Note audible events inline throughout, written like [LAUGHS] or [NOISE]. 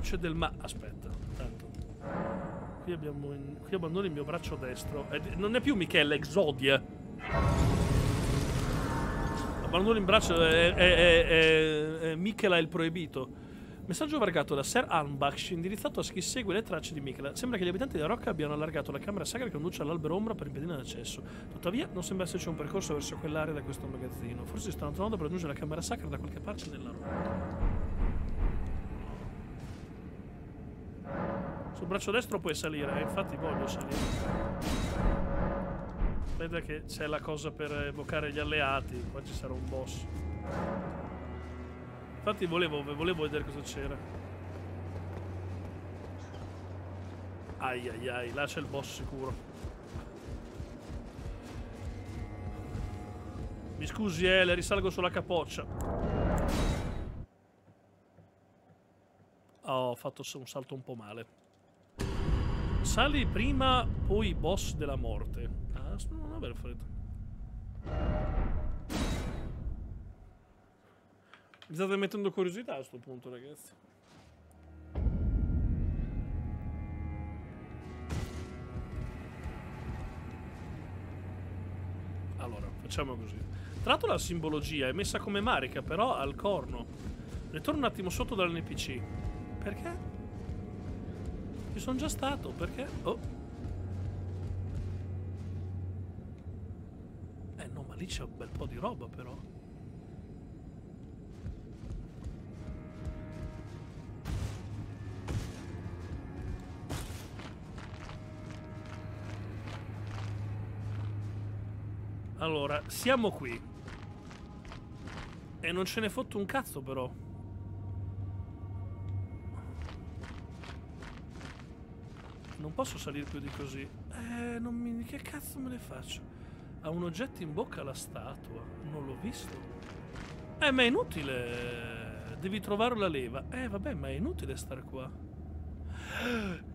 croce del ma... Aspetta, tanto. Qui abbiamo... in- Qui abbandono il mio braccio destro. Ed- Non è più Michele, Exodia. Abbandono il braccio... È, è, è, è- Michela il proibito. Messaggio vargato da Sir Armbach indirizzato a chi segue le tracce di Michela. Sembra che gli abitanti della Rocca abbiano allargato la camera sacra che conduce all'albero ombra per impedire l'accesso. Tuttavia, non sembra esserci un percorso verso quell'area da questo magazzino. Forse si stanno trovando per raggiungere la camera sacra da qualche parte nella Rocca. Sul braccio destro puoi salire, e infatti voglio salire. Vede che c'è la cosa per evocare gli alleati, qua ci sarà un boss. Infatti volevo, volevo vedere cosa c'era. Ai ai ai, là c'è il boss sicuro. Mi scusi, eh, le risalgo sulla capoccia. Ho fatto un salto un po' male. Sali prima, poi boss della morte. Ah, non aver fretta. Mi state mettendo curiosità a questo punto, ragazzi. Allora, facciamo così. Tra l'altro la simbologia è messa come marica, però al corno. Ritorno un attimo sotto dall'NPC. Perché? Ci sono già stato, perché? Oh. Eh no, ma lì c'è un bel po' di roba però. Allora, siamo qui. E non ce ne fotto un cazzo però. Non posso salire più di così. Eh, non mi... Che cazzo me ne faccio? Ha un oggetto in bocca la statua. Non l'ho visto. Eh, ma è inutile. Devi trovare la leva. Eh, vabbè, ma è inutile stare qua.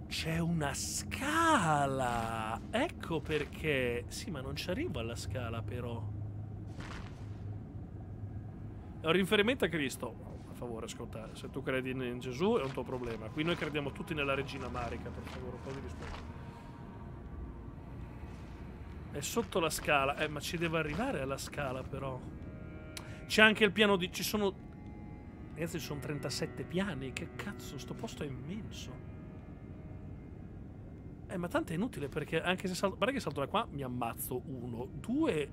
C'è una scala. Ecco perché. Sì, ma non ci arrivo alla scala, però. È un riferimento a Cristo. Per favore, ascolta. Se tu credi in Gesù è un tuo problema. Qui noi crediamo tutti nella regina Marica, per favore, un po' di rispetto. È sotto la scala. Eh, ma ci deve arrivare alla scala, però. C'è anche il piano di. Ci sono. Ragazzi, ci sono 37 piani. Che cazzo, sto posto è immenso. Eh, ma tanto è inutile perché anche se salto. Guarda che salto da qua mi ammazzo. Uno, due.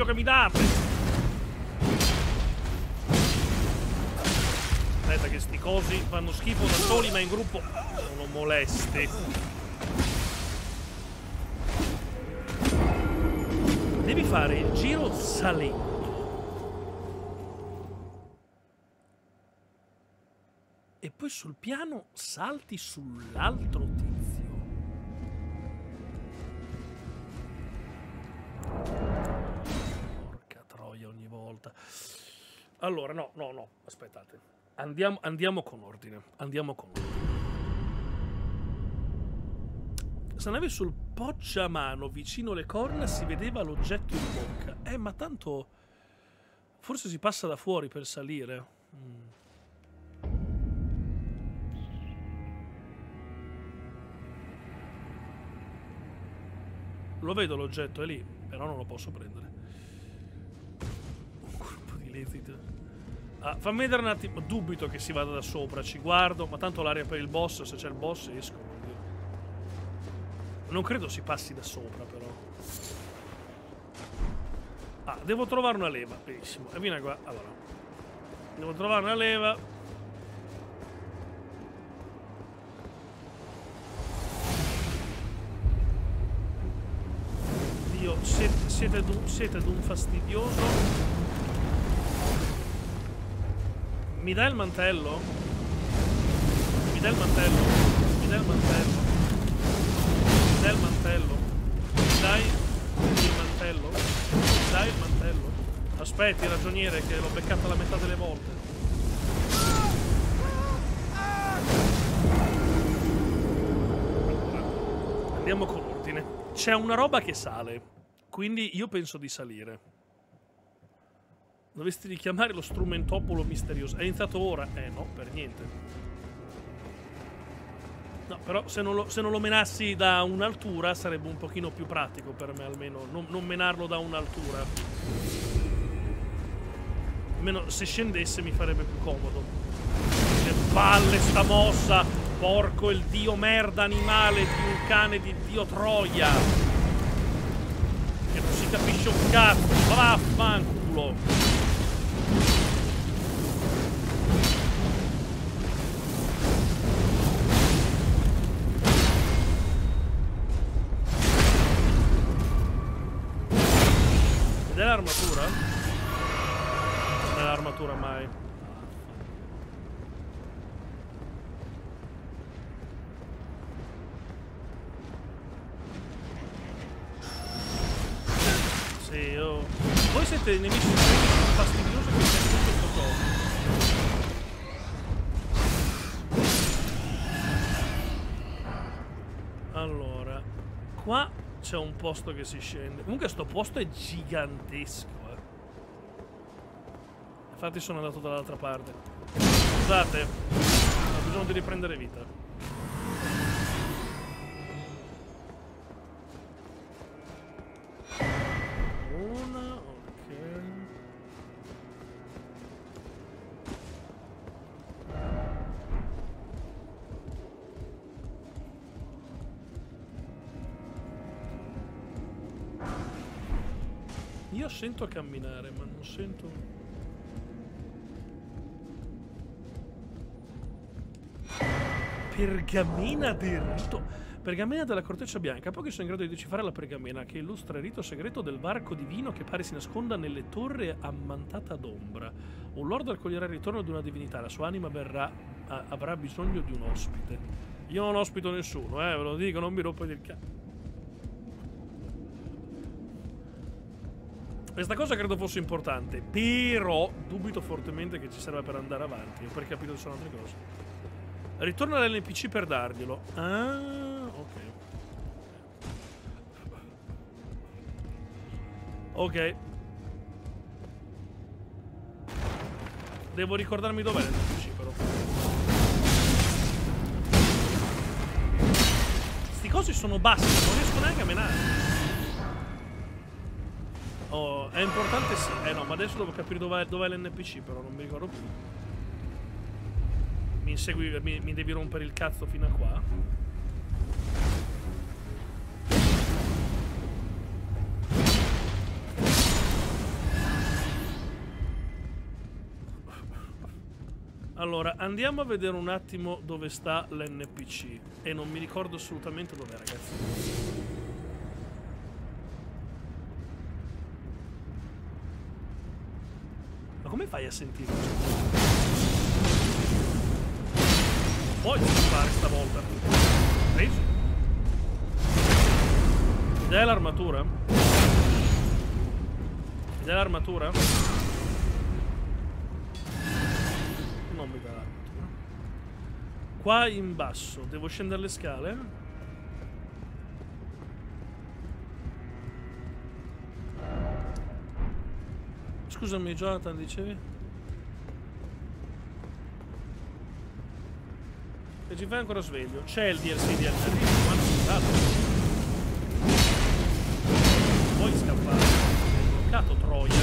Fastidio che mi date! Aspetta che sti cosi fanno schifo da soli, ma in gruppo sono molesti. Devi fare il giro salendo. E poi sul piano salti sull'altro tizio. Volta. Allora, no, no, no, aspettate. Andiamo, andiamo con ordine. Andiamo con ordine. Se andavi sul poggiamano vicino alle corna si vedeva l'oggetto in bocca. Eh, ma tanto... Forse si passa da fuori per salire. Mm. Lo vedo l'oggetto, è lì, però non lo posso prendere. Lezit. Ah, fammi vedere un attimo. Dubito che si vada da sopra, ci guardo, ma tanto l'aria per il boss, se c'è il boss esco. Non credo si passi da sopra, però. Ah, devo trovare una leva. Benissimo. E vieni qua. Allora. Devo trovare una leva. Dio, siete, siete, siete d'un fastidioso. Mi dai il mantello? Mi dai il mantello? Mi dai il mantello? Mi dai il mantello? Mi dai il mantello? Mi dai il mantello? Aspetti, ragioniere, che l'ho beccata la metà delle volte. Allora, andiamo con ordine. C'è una roba che sale, quindi io penso di salire. Dovresti richiamare lo strumentopolo misterioso. È iniziato ora? Eh no, per niente. No, però se non, lo, se non lo menassi da un'altura sarebbe un pochino più pratico per me almeno, non, non menarlo da un'altura. Almeno se scendesse mi farebbe più comodo. Che palle sta mossa! Porco il dio merda animale di un cane di dio Troia! Che non si capisce un cazzo! Vaffanculo! C'è un posto che si scende. Comunque sto posto è gigantesco, eh. Infatti sono andato dall'altra parte. Scusate, ho bisogno di riprendere vita. Io sento camminare, ma non sento... Pergamena del rito. Pergamena della corteccia bianca. Pochi sono in grado di decifrare la pergamena che illustra il rito segreto del varco divino che pare si nasconda nelle torri ammantata d'ombra. Un lord raccoglierà il ritorno di una divinità. La sua anima verrà, a- avrà bisogno di un ospite. Io non ospito nessuno, eh, ve lo dico, non mi rompete il cazzo. Questa cosa credo fosse importante, però dubito fortemente che ci serva per andare avanti, per capito che sono altre cose. Ritorna all'NPC per darglielo. Ah, ok. Ok. Devo ricordarmi dov'è l'NPC però. Sti cosi sono bassi, non riesco neanche a menare. Oh, è importante sì. Eh no, ma adesso devo capire dov'è, dov'è l'NPC, però non mi ricordo più. Mi, insegui, mi, mi devi rompere il cazzo fino a qua. Allora, andiamo a vedere un attimo dove sta l'NPC. E non mi ricordo assolutamente dov'è, ragazzi. Come fai a sentire? Puoi sparare stavolta. Preso. Ed è l'armatura? Ed è l'armatura? Non mi dà l'armatura. Qua in basso, devo scendere le scale? Scusami Jonathan, dicevi? E ci fai ancora sveglio. C'è il DLC di Alternative, ma non scusate. Puoi scappare. Hai bloccato Troia.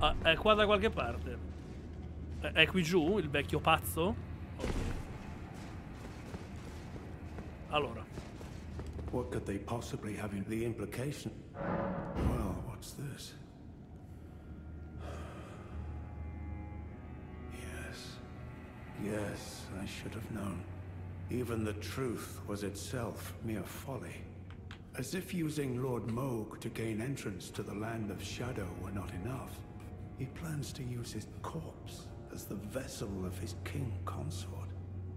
Ah, è qua da qualche parte. È, è qui giù il vecchio pazzo? Allora. What could they possibly have in the implication? Well, what's this? Yes, I should have known. Even the truth was itself mere folly. As if using Lord Moog to gain entrance to the Land of Shadow were not enough, he plans to use his corpse as the vessel of his king consort.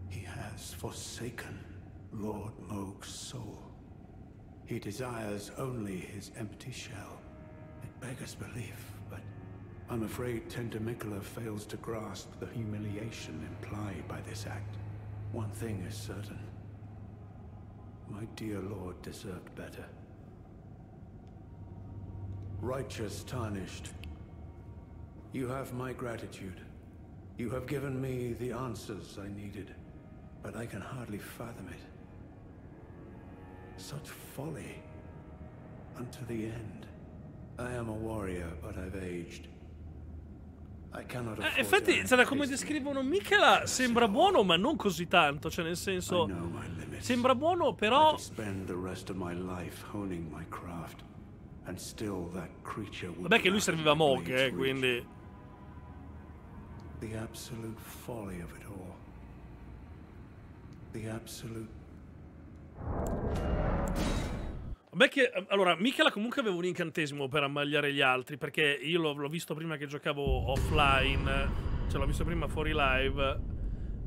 He has forsaken Lord Moog's soul. He desires only his empty shell. It beggars belief, but I'm afraid Tentamicola fails to grasp the humiliation implied by this act. One thing is certain. My dear lord deserved better. Righteous tarnished. You have my gratitude. You have given me the answers I needed, but I can hardly fathom it. Such folly. Unto the end. I am a warrior, but I've aged. I cannot Eh, infatti, cioè, come descrivono Michela sembra buono, ma non così tanto. Cioè, nel senso, sembra buono, però. Vabbè, che lui serviva Mog, eh, quindi. The absolute folly of it all. The absolute Vabbè che, allora, Michela comunque aveva un incantesimo per ammagliare gli altri, perché io l'ho, visto prima che giocavo offline, cioè l'ho visto prima fuori live,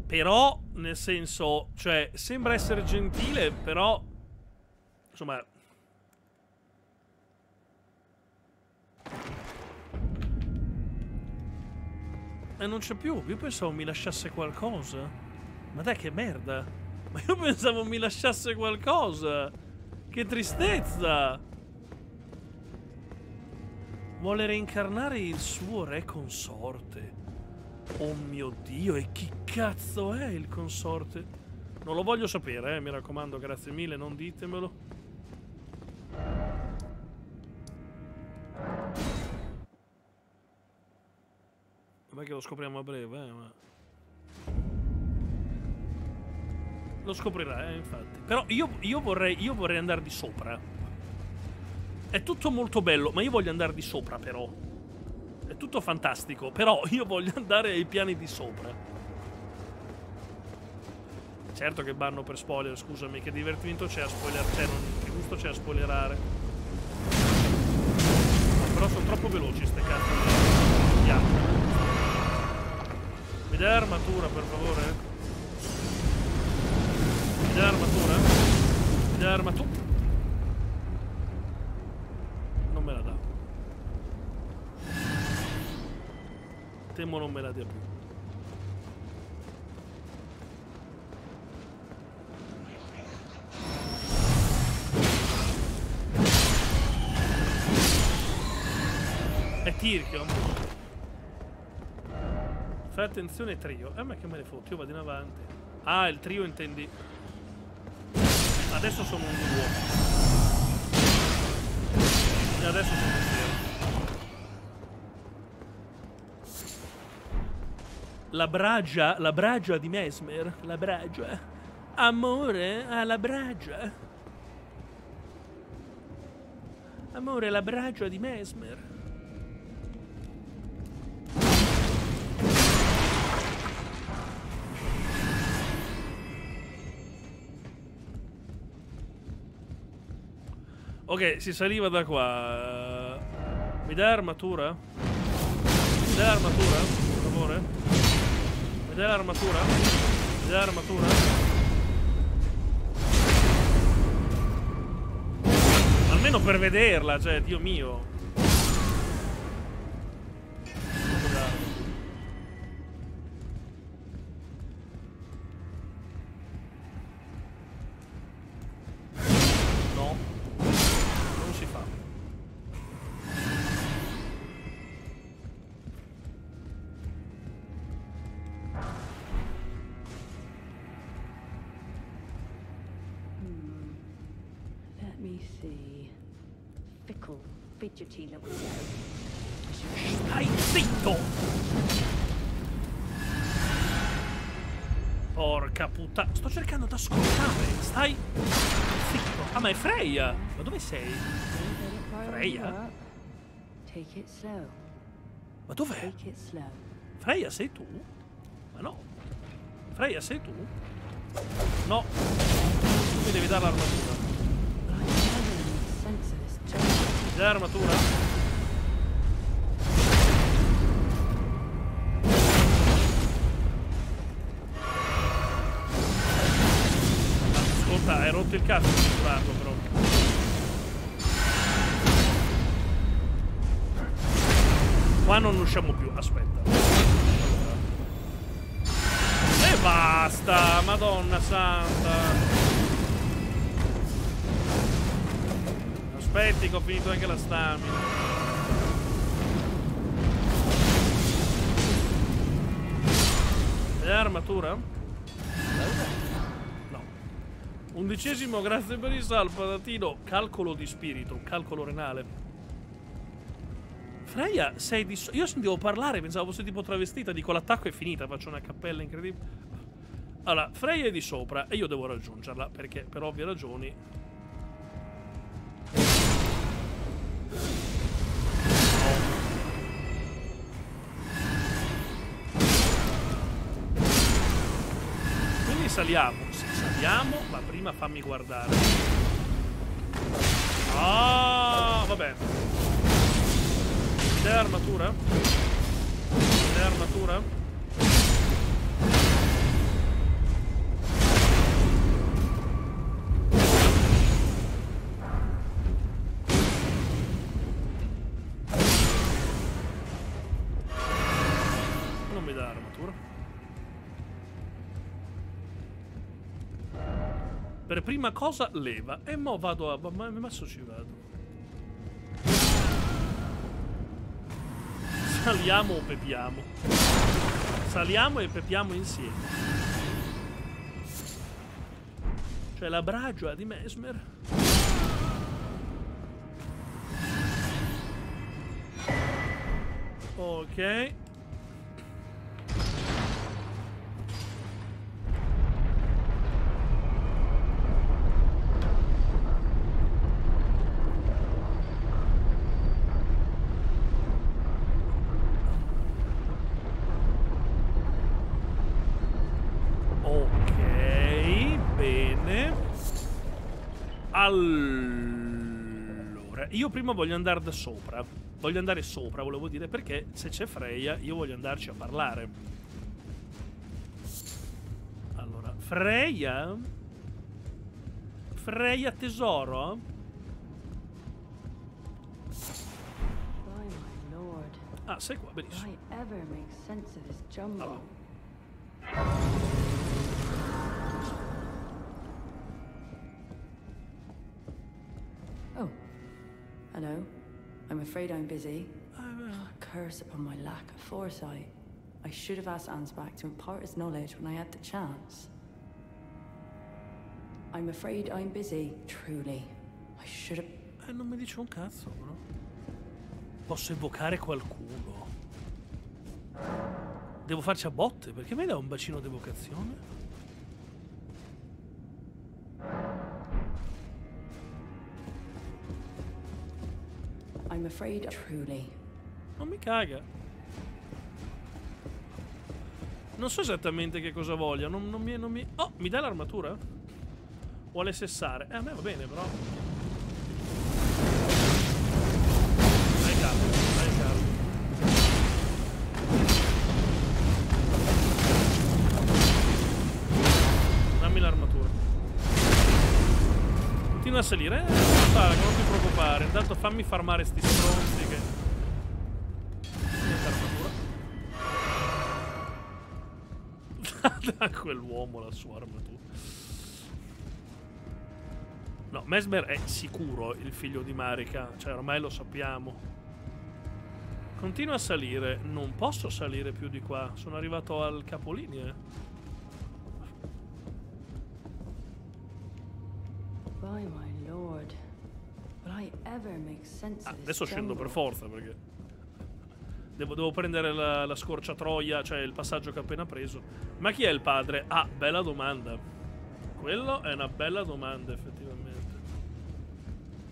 però, nel senso, cioè, sembra essere gentile, però, insomma... E non c'è più, io pensavo mi lasciasse qualcosa. Ma dai che merda! Ma io pensavo mi lasciasse qualcosa! Che tristezza! Vuole reincarnare il suo re consorte. Oh mio dio, e chi cazzo è il consorte? Non lo voglio sapere, eh, mi raccomando, grazie mille, non ditemelo. Vabbè che lo scopriamo a breve, eh, ma... Lo scoprirà, eh, infatti. Però io, io vorrei, io vorrei andare di sopra. È tutto molto bello, ma io voglio andare di sopra, però. È tutto fantastico, però [LAUGHS] io voglio andare ai piani di sopra. Certo che banno per spoiler, scusami, che divertimento c'è a spoiler, cioè, non, che gusto c'è a spoilerare. Però sono troppo veloci ste cazzo di piante. Dai armatura, per favore? Mi dai armatura? Mi dai armatura? Non me la dà. Temo non me la dia più. È Tirchio. Fai attenzione trio. Eh ma che me ne foto, io vado in avanti. Ah, il trio intendi. Adesso sono un duo. E adesso sono un trio. La bragia, la bragia di Mesmer, la bragia. Amore, ah, la bragia. Amore, la bragia di Mesmer. Ok, si saliva da qua. Mi dai armatura? Mi dai armatura? Per favore? Mi dai l'armatura? Mi dai l'armatura? Almeno per vederla, cioè, Dio mio. Stai zitto! Porca puttana. Sto cercando di ascoltare. Stai zitto. Ah, ma è Freya. Ma dove sei? Freya? Ma dov'è? Freya, sei tu? Ma no. Freya, sei tu? No. Tu mi devi dare l'armatura. Dai l'armatura? Ascolta, hai rotto il cazzo di curato però. Qua non usciamo più, aspetta. Allora. E basta, madonna santa. Aspetti che ho finito anche la stamina. E l'armatura? No. Undicesimo, grazie per il sal, patatino. Calcolo di spirito, calcolo renale. Freya, sei di... Io sentivo parlare, pensavo fosse tipo travestita. Dico, l'attacco è finita, faccio una cappella incredibile. Allora, Freya è di sopra e io devo raggiungerla, perché per ovvie ragioni... saliamo, sì, saliamo, ma prima fammi guardare. Ah, vabbè. Mi dai l'armatura? Mi dai l'armatura? Per prima cosa leva e mo vado a... Ma ma ci vado. Saliamo o pepiamo? Saliamo e pepiamo insieme. C'è la bragia di Mesmer. Ok, bene. Allora, io prima voglio andare da sopra. Voglio andare sopra, volevo dire, perché se c'è Freya, io voglio andarci a parlare. Allora, Freya? Freya tesoro? Ah, sei qua, benissimo. Allora. Hello. I'm afraid I'm busy. Beh. Curse upon my lack of foresight. I should have asked Ansbach to impart his knowledge when I had the chance. I'm afraid I'm busy, truly. I should have. Eh, non mi dice un cazzo, però. Posso evocare qualcuno. Devo farci a botte, perché mi dà un bacino d'evocazione? I'm afraid, truly. Non mi caga. Non so esattamente che cosa voglia. Non, non mi, non mi- Oh, mi dai l'armatura? Vuole sessare. Eh, a me va bene, però. A salire. Eh, non ti preoccupare. Intanto fammi farmare sti stronzi che... Da [LAUGHS] quell'uomo la sua armatura. No, Mesmer è sicuro il figlio di Marika, cioè ormai lo sappiamo. Continua a salire, non posso salire più di qua, sono arrivato al capolinea. By my lord. Will I ever make sense Ah, adesso scendo per forza perché devo, devo prendere la, la scorciatoia, cioè il passaggio che ho appena preso. Ma chi è il padre? Ah, bella domanda. Quello è una bella domanda, effettivamente.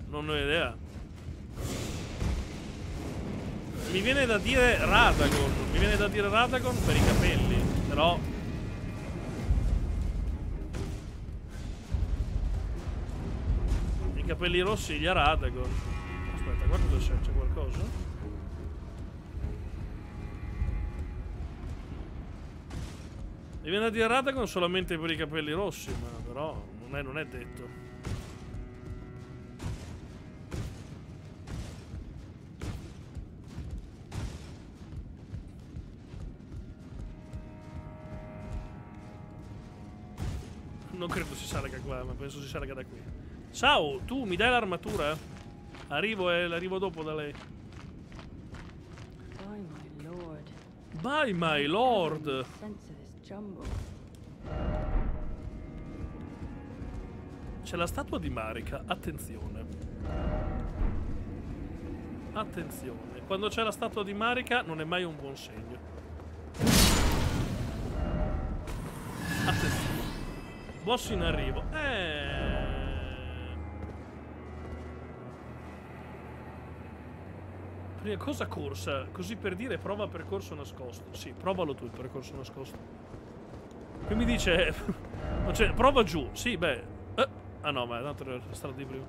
Non ne ho idea. Mi viene da dire Radagon. Mi viene da dire Radagon per i capelli, però. Capelli rossi gli Aradagon. Aspetta, guarda cosa c'è, c'è qualcosa? Mi viene a dire Aradagon solamente per i capelli rossi, ma però non è, non è detto. Non credo si salga qua, ma penso si salga da qui. Ciao, tu mi dai l'armatura? Arrivo e l'arrivo dopo da lei. By my lord. By my lord! C'è la statua di Marika, attenzione. Attenzione, quando c'è la statua di Marika non è mai un buon segno. Attenzione. Boss in arrivo. Eh... cosa corsa, così per dire prova percorso nascosto. Sì, provalo tu il percorso nascosto. Qui mi dice... [LAUGHS] c'è- prova giù. Sì, beh... eh, Ah no, ma era la strada di prima.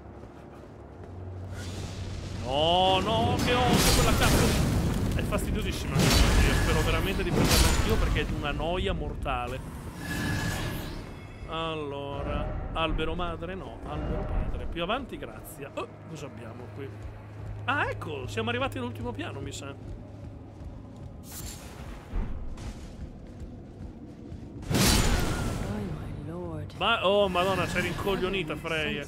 No, no, che odio quella cazzo. È fastidiosissima materia. Spero veramente di prenderla anch'io perché è di una noia mortale. Allora, albero madre? No, albero padre. Più avanti, grazie. Oh, cosa abbiamo qui? Ah, ecco, siamo arrivati all'ultimo piano, mi sa. Lord. Ma, oh, madonna, sei rincoglionita, Freya.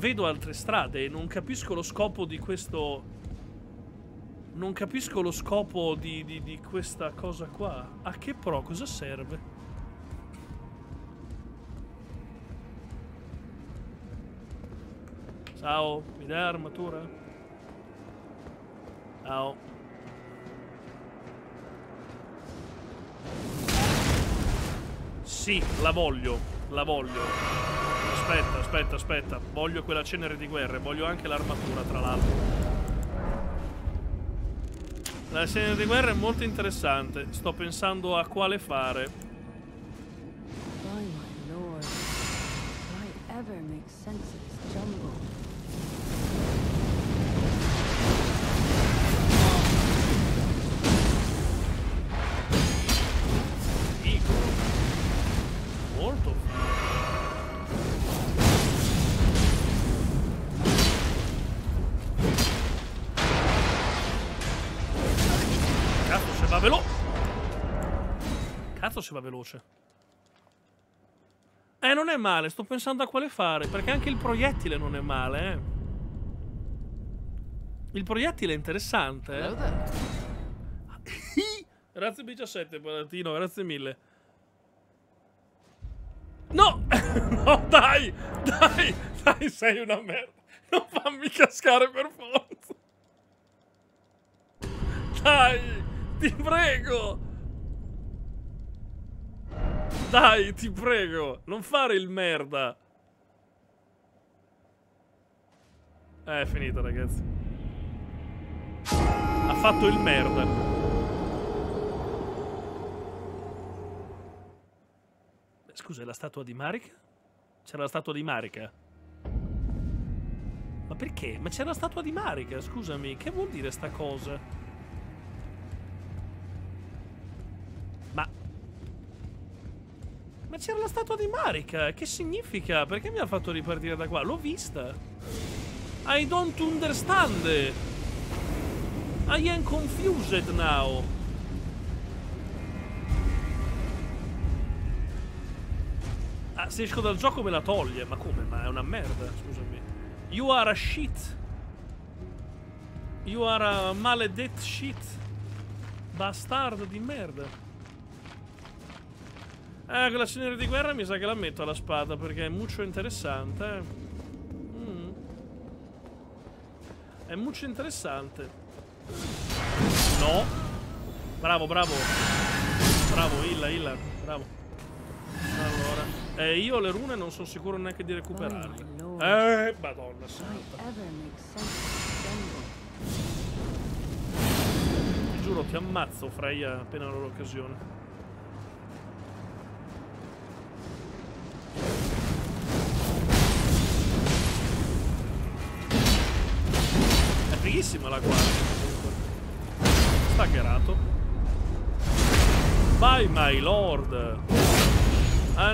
Vedo altre strade, non capisco lo scopo di questo... Non capisco lo scopo di, di- di questa cosa qua. A che pro? Cosa serve? Ciao, mi dai armatura? Ciao. Sì, la voglio, la voglio. Aspetta, aspetta, aspetta. Voglio quella cenere di guerra e voglio anche l'armatura, tra l'altro. La cenere di guerra è molto interessante. Sto pensando a quale fare. By my lord. I ever make sense se va veloce. Eh, non è male, sto pensando a quale fare, perché anche il proiettile non è male, eh. Il proiettile è interessante, eh. [LAUGHS] Grazie 17, Palatino, grazie mille. No! [LAUGHS] no, dai! Dai! Dai, sei una merda! Non fammi cascare per forza! Dai! Ti prego! Dai, ti prego! Non fare il merda! Eh, è finita, ragazzi. Ha fatto il merda. Scusa, è la statua di Marika? C'era la statua di Marika? Ma perché? Ma c'era la statua di Marika, scusami. Che vuol dire sta cosa? C'era la statua di Marika, che significa? Perché mi ha fatto ripartire da qua? L'ho vista. I don't understand. I am confused now. Ah, se esco dal gioco me la toglie. Ma come? Ma è una merda, scusami. You are a shit. You are a maledet shit. Bastardo di merda. Eh, quella cenere di guerra mi sa che la metto alla spada perché è molto interessante. eh. Mm. È molto interessante. No. Bravo, bravo. Bravo, Illa, Illa. Bravo. E io le rune non sono sicuro neanche di recuperarle. Oh. Eh, madonna santa. Ti giuro, ti ammazzo, Freya, appena ho l'occasione. È fighissima la guardia. Staggerato. Vai, my lord. Ah.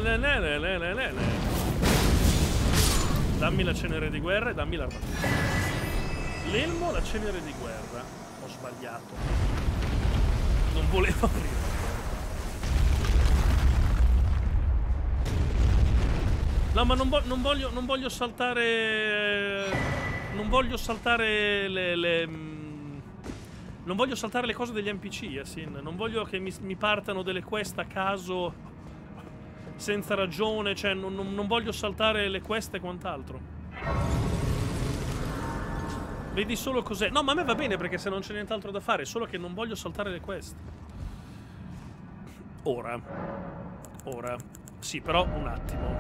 Dammi la cenere di guerra e dammi l'armatura. L'elmo, la cenere di guerra. Ho sbagliato. Non volevo [LAUGHS] aprire. No, ma non, vo- non voglio, non voglio saltare. Non voglio saltare le. le, mm, non voglio saltare le cose degli NPC, Yasin. Non voglio che mi, mi partano delle quest a caso senza ragione. Cioè, non, non- non voglio saltare le quest e quant'altro. Vedi solo cos'è. No, ma a me va bene perché se non c'è nient'altro da fare, solo che non voglio saltare le quest. Ora. Ora. Sì, però un attimo.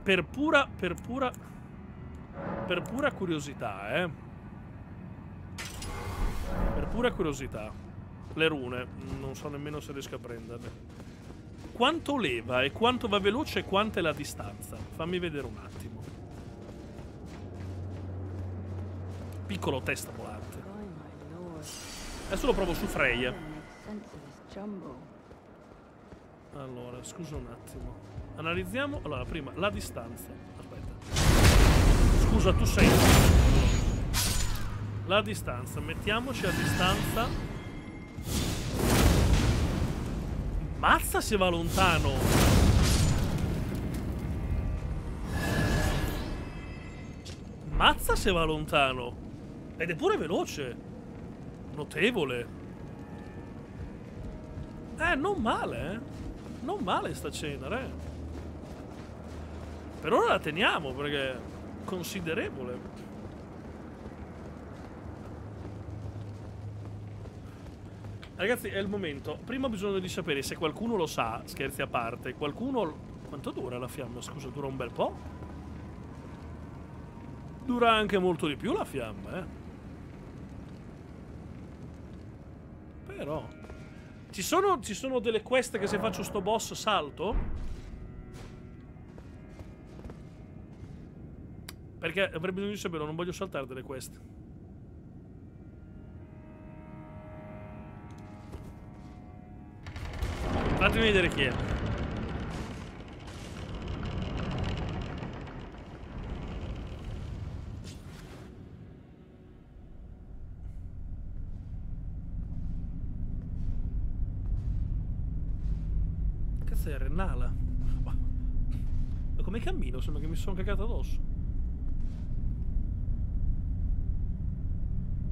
Per pura. Per pura. Per pura curiosità, eh. Per pura curiosità. Le rune. Non so nemmeno se riesco a prenderle. Quanto leva e quanto va veloce e quanta è la distanza? Fammi vedere un attimo. Piccolo testa volante. Adesso lo provo su Freya. Allora, scusa un attimo. Analizziamo. Allora, prima la distanza. Scusa, tu sei. La distanza. Mettiamoci a distanza. Mazza se va lontano. Mazza se va lontano. Ed è pure veloce. Notevole. Eh, non male, eh. Non male sta cenere, eh. Per ora la teniamo perché considerevole. Ragazzi, è il momento. Prima bisogna di sapere se qualcuno lo sa, scherzi a parte. Qualcuno... Quanto dura la fiamma? Scusa, dura un bel po'? Dura anche molto di più la fiamma, eh. Però... Ci sono, ci sono delle quest che se faccio sto boss salto? Perché avrei bisogno di saperlo, non voglio saltare delle quest. Fatemi vedere chi è. Cazzo è Renala? Ma come cammino? Sembra che mi sono cagato addosso.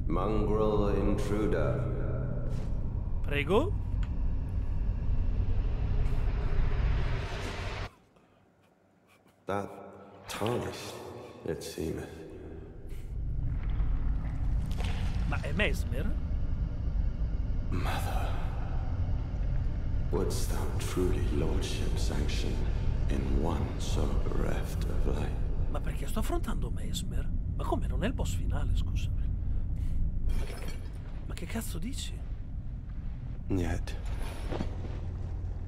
Mongrel intruder. Prego. That tarnished, it seemeth. Ma è Mesmer? Wouldst thou truly lordship sanction in one so bereft of light? Ma perché sto affrontando Mesmer? Ma come? Non è il boss finale, scusami. Ma che cazzo dici? Yet,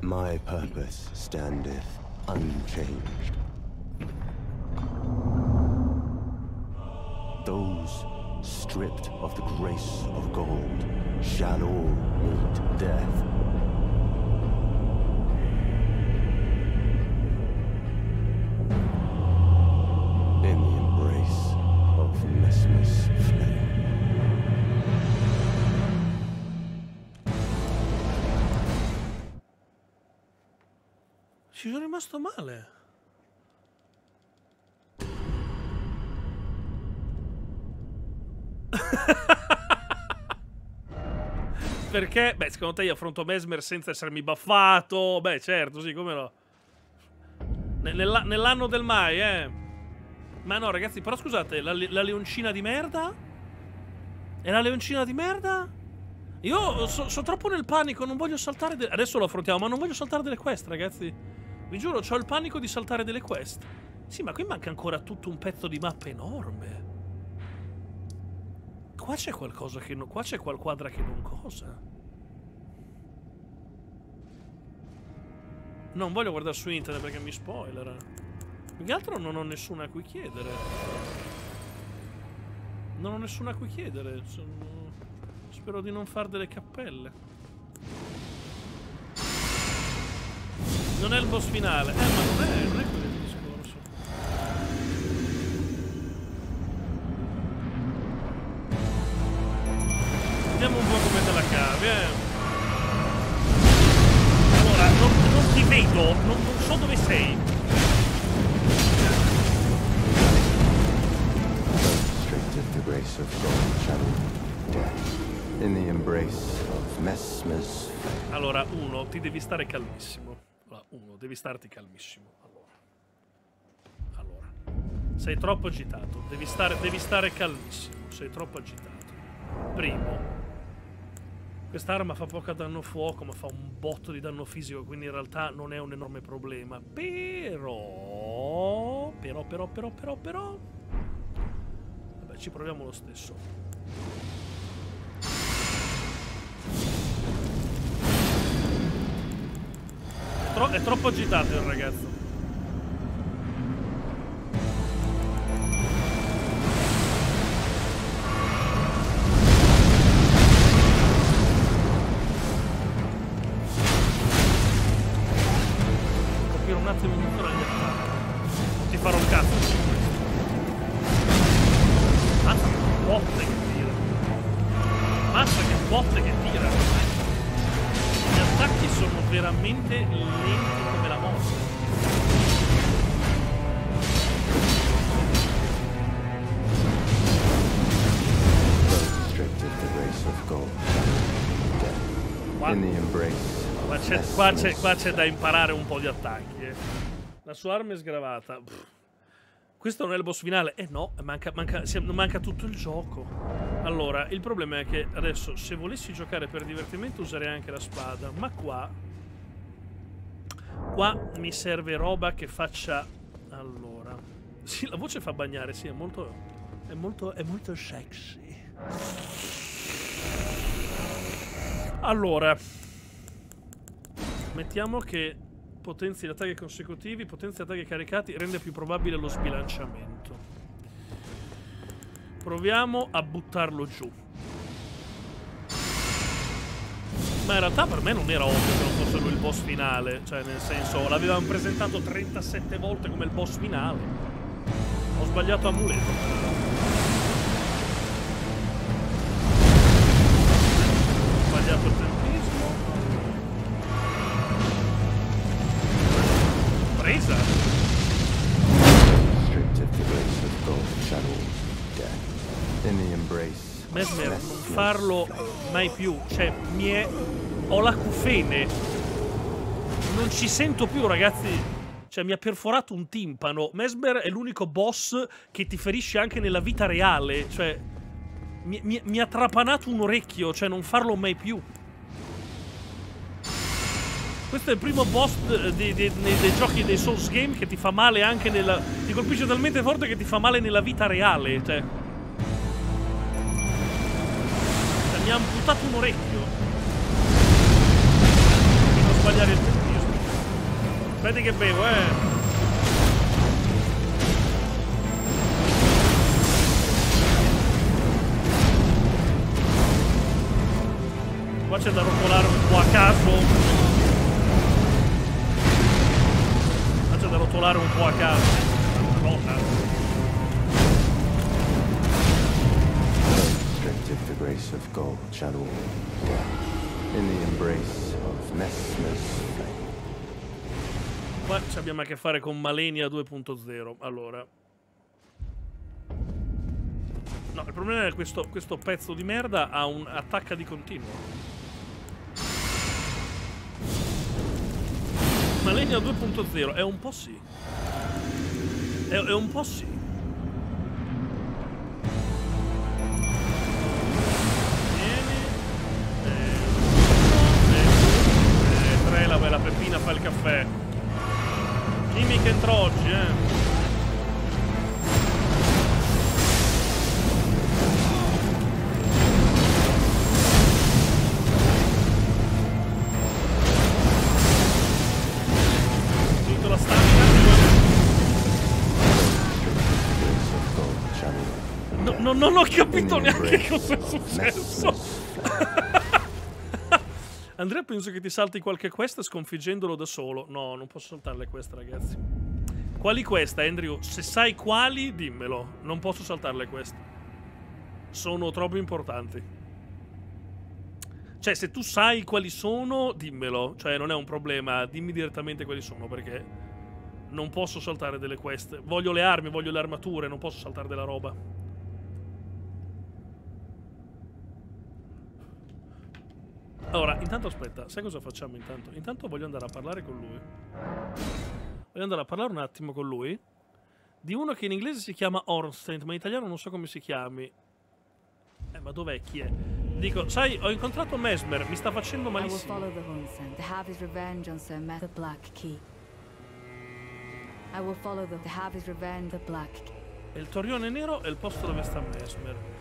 my purpose standeth unchanged. Those stripped of the grace of gold shall all meet death. Rimasto male. [LAUGHS] Perché? Beh, secondo te io affronto Mesmer senza essermi baffato? Beh, certo, sì, come no. Ne- nella- nell'anno del mai, eh. Ma no, ragazzi, però scusate, la, la leoncina di merda? È la leoncina di merda? Io sono troppo nel panico, non voglio saltare... de- Adesso lo affrontiamo, ma non voglio saltare delle quest, ragazzi. Vi giuro, ho il panico di saltare delle quest. Sì, ma qui manca ancora tutto un pezzo di mappa enorme. Qua c'è qualcosa che non... Qua c'è qual quadra che non cosa. Non voglio guardare su internet perché mi spoiler. Più che altro non ho nessuno a cui chiedere. Non ho nessuno a cui chiedere. Sono- Spero di non far delle cappelle. Non è il boss finale. Eh, ma non è, non è quello il discorso. Vediamo un po' come te la cavi, eh. Allora, non, non ti vedo, non, non so dove sei. Strict of shadow, death. In the embrace of Mesmer's Allora, uno, ti devi stare calmissimo. Allora, uno, devi starti calmissimo. Allora. Allora. Sei troppo agitato. Devi stare, devi stare calmissimo. Sei troppo agitato. Primo. Quest'arma fa poca danno fuoco, ma fa un botto di danno fisico, quindi in realtà non è un enorme problema. Però... Però, però, però, però, però... Vabbè, ci proviamo lo stesso. Tro- è troppo agitato il ragazzo. Qua c'è, da imparare un po' di attacchi. eh. La sua arma è sgravata. Pff. Questo non è il boss finale? Eh no, manca, manca, manca tutto il gioco. Allora, il problema è che adesso, se volessi giocare per divertimento, userei anche la spada. Ma qua... Qua mi serve roba che faccia... Allora... Sì, la voce fa bagnare, sì, è molto... È molto, è molto sexy. Allora... Mettiamo che potenzi gli attacchi consecutivi, potenzi gli attacchi caricati, rende più probabile lo sbilanciamento. Proviamo a buttarlo giù. Ma in realtà per me non era ovvio che non fosse lui il boss finale. Cioè, nel senso, l'avevamo presentato 37 volte come il boss finale. Ho sbagliato amuleto. Farlo mai più. Cioè, mi è... Ho l'acufene. Non ci sento più, ragazzi. Cioè, mi ha perforato un timpano. Mesmer è l'unico boss che ti ferisce anche nella vita reale. Cioè, mi, mi- mi ha trapanato un orecchio. Cioè, non farlo mai più. Questo è il primo boss dei, dei- dei giochi dei Souls Game che ti fa male anche nella... Ti colpisce talmente forte che ti fa male nella vita reale. Cioè... mi ha amputato un orecchio. Per non sbagliare il tempismo. Aspetti che bevo, eh. Qua c'è da rotolare un po' a caso. Qua c'è da rotolare un po' a caso. Madonna. Of the grace of God, shadow, death. In the embrace of Mesmer's flame. Qua abbiamo a che fare con Malenia 2.0. Allora. No, il problema è che questo, questo pezzo di merda ha un attacca di continuo. Malenia 2.0 è un po' sì. È, è un po' sì. Fa il caffè. che entra oggi, eh. No, non ho capito neanche cosa è successo. [LAUGHS] Andrea penso che ti salti qualche quest sconfiggendolo da solo. No, non posso saltarle queste, ragazzi. Quali quest, Andrew? Se sai quali, dimmelo. Non posso saltarle queste. Sono troppo importanti. Cioè, se tu sai quali sono, dimmelo. Cioè, non è un problema. Dimmi direttamente quali sono, perché non posso saltare delle quest. Voglio le armi, voglio le armature, non posso saltare della roba. Allora, intanto aspetta, sai cosa facciamo intanto? Intanto voglio andare a parlare con lui. Voglio andare a parlare un attimo con lui di uno che in inglese si chiama Ornstein, ma in italiano non so come si chiami. Eh, ma dov'è? Chi è? Dico, sai, ho incontrato Mesmer, mi sta facendo I will malissimo. follow the Hunsen to have his revenge on Sir Met the Black Key. I will follow the to have his revenge the Black Key. E il torrione nero è il posto dove sta Mesmer.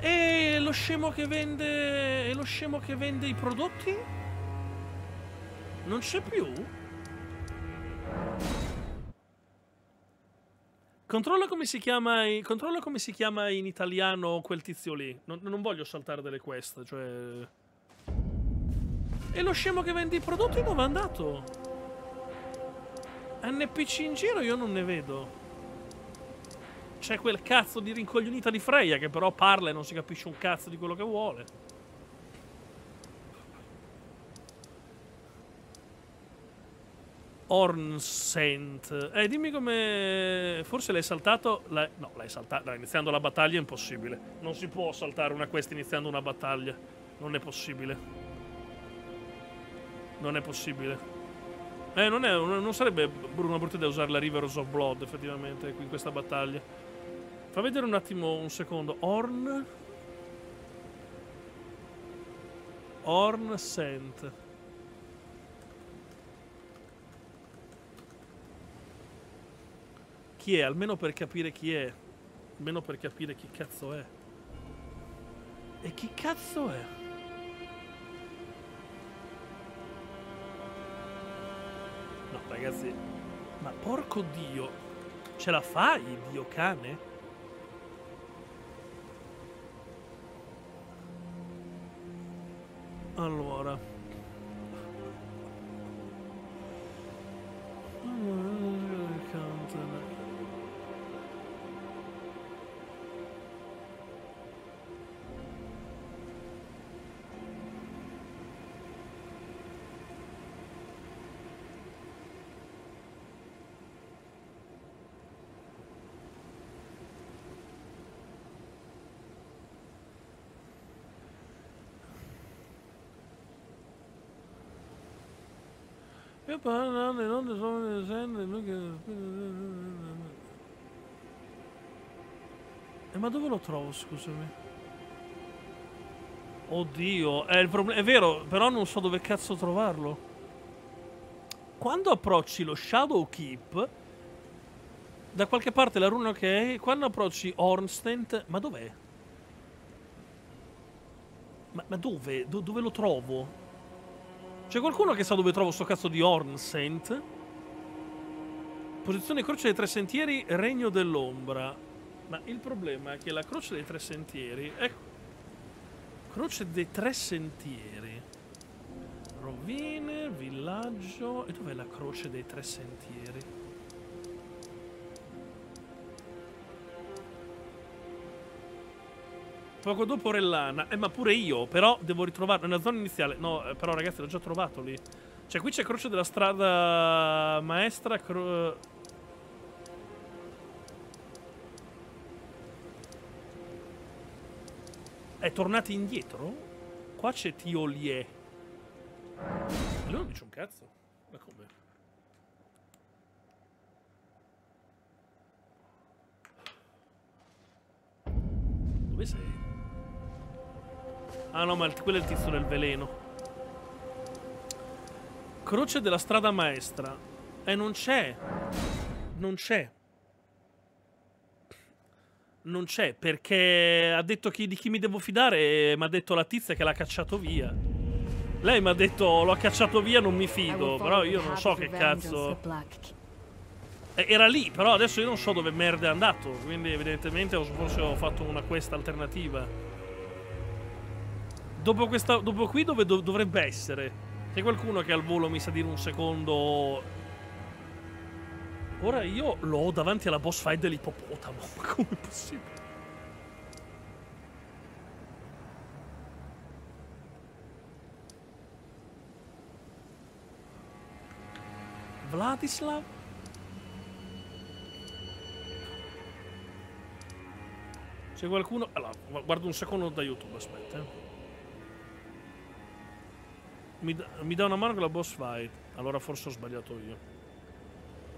E lo scemo che vende. E lo scemo che vende i prodotti? Non c'è più? Controlla come si chiama. Controlla come si chiama in italiano quel tizio lì. Non, non voglio saltare delle quest, cioè. E lo scemo che vende i prodotti dove è andato? NPC in giro io non ne vedo. C'è quel cazzo di rincoglionita di Freya che però parla e non si capisce un cazzo di quello che vuole. Ornsent. Eh, dimmi come... Forse l'hai saltato... l'hai- No, l'hai saltato... Iniziando la battaglia è impossibile. Non si può saltare una quest iniziando una battaglia. Non è possibile. Non è possibile. Eh, non, è, non sarebbe una brutta idea usare la Rivers of Blood, effettivamente, qui in questa battaglia. Fa vedere un attimo, un secondo. Orn... Orn Sent. Chi è? Almeno per capire chi è. Almeno per capire chi cazzo è. E chi cazzo è? No, ragazzi. Ma porco dio. Ce la fai, dio cane? Allora. Io parlando non sono dicendo noi che... Eh, ma dove lo trovo, scusami? Oddio, è, è vero, però non so dove cazzo trovarlo. Quando approcci lo Shadow Keep, da qualche parte la runa ok, quando approcci Ornstent, ma dov'è? Ma, ma dove? Do- dove lo trovo? C'è qualcuno che sa dove trovo sto cazzo di Ornsent? Posizione croce dei tre sentieri, regno dell'ombra. Ma il problema è che la croce dei tre sentieri... Ecco. Croce dei tre sentieri. Rovine, villaggio... E dov'è la croce dei tre sentieri? Poco dopo Rellana. Eh, ma pure io. Però devo ritrovarlo nella zona iniziale. No, eh, però ragazzi, l'ho già trovato lì. Cioè, qui c'è croce della strada maestra. cro- È tornati indietro? Qua c'è Tiolie. Lui non dice un cazzo. Ma come? Dove sei? Ah no, ma il- quello è il tizio del veleno. Croce della strada maestra. E non c'è. non c'è. Non c'è perché ha detto chi, di chi mi devo fidare e mi ha detto la tizia che l'ha cacciato via. Lei mi ha detto l'ho cacciato via, non mi fido, però io non so che cazzo... Eh, Era lì, però adesso io non so dove merda è andato, quindi evidentemente forse ho fatto una quest alternativa. Dopo, questa, dopo qui dove dov- dovrebbe essere? C'è qualcuno che al volo mi sa dire un secondo... Ora io l'ho davanti alla boss fight dell'ippopotamo, [LAUGHS] ma com'è possibile? Vladislav? C'è qualcuno... Allora, gu- guardo un secondo da YouTube, aspetta. Mi, mi dà una mano con la boss fight. Allora forse ho sbagliato io.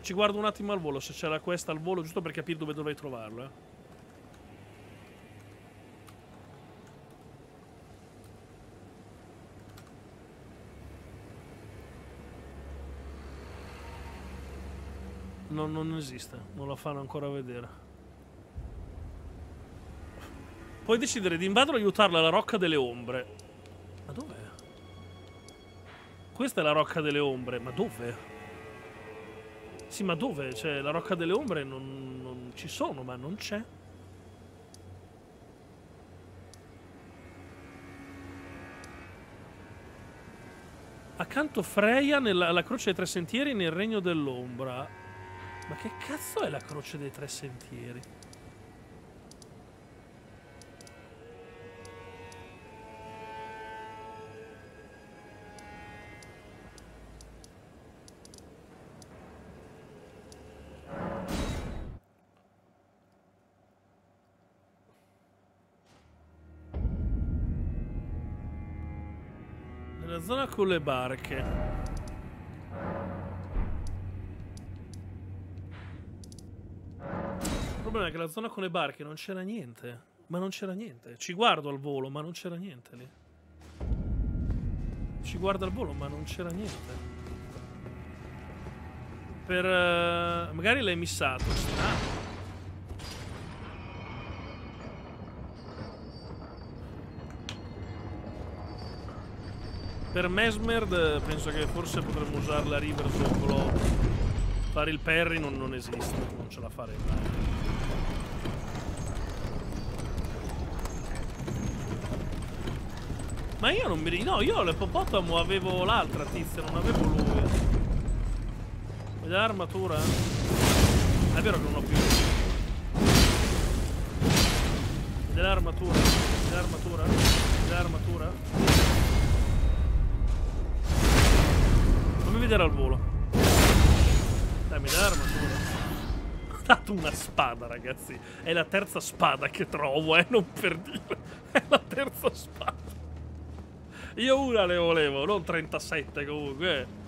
Ci guardo un attimo al volo, se c'era questa al volo, giusto per capire dove dovrei trovarlo, eh. No, non esiste, non la fanno ancora vedere. Puoi decidere di invadere o aiutarla alla Rocca delle Ombre. Ma dov'è? Questa è la Rocca delle Ombre, ma dove? Sì, ma dove? Cioè, la Rocca delle Ombre non, non ci sono, ma non c'è. Accanto Freya nella la Croce dei Tre Sentieri nel Regno dell'Ombra. Ma che cazzo è la Croce dei Tre Sentieri? Zona con le barche. Il problema è che la zona con le barche non c'era niente. Ma non c'era niente. Ci guardo al volo, ma non c'era niente lì. Ci guardo al volo, ma non c'era niente. Per... eh, magari l'hai missato. Ah. Per Mesmerd penso che forse potremmo usare la river solo fare il parry non, non esiste, non ce la farei mai. Ma io non mi ri- No, io l'Epopotamo avevo l'altra tizia, non avevo lui. Vedi l'armatura? È vero che non ho più. Vedi l'armatura? Vedi l'armatura? Vedi l'armatura? Vedere al volo. Dai, mi dai l'armatura. [LAUGHS] Ho dato una spada, ragazzi. È la terza spada che trovo, eh, non per dire. [LAUGHS] È la terza spada. Io una ne volevo, non 37 comunque.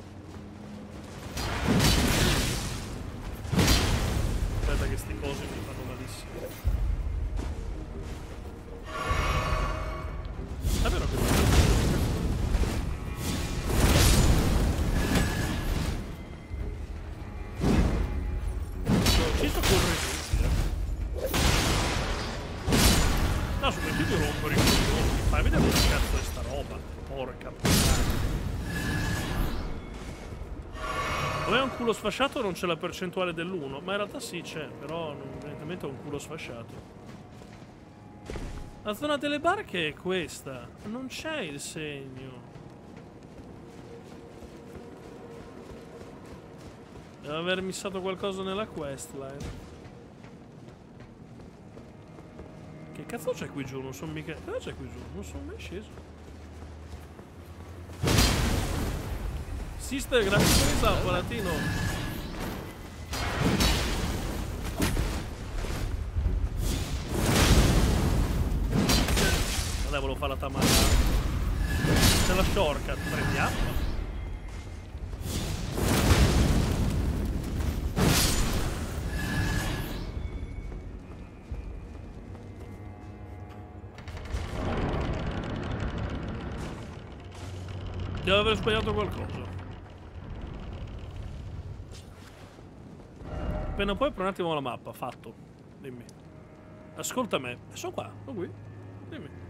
Sfasciato non c'è la percentuale dell'1, ma in realtà sì c'è, però evidentemente è un culo sfasciato. La zona delle barche è questa, non c'è il segno. Deve aver missato qualcosa nella questline. Che cazzo c'è qui giù? Non sono mica... Cosa c'è qui giù? Non sono mai sceso. Sister, grazie per il sub, Latino. Volevo fare la tamara. C'è la shortcut, prendiamo. Devo aver sbagliato qualcosa. Appena poi per un attimo la mappa, fatto. Dimmi. Ascolta me. Sono qua, sono qui. Dimmi.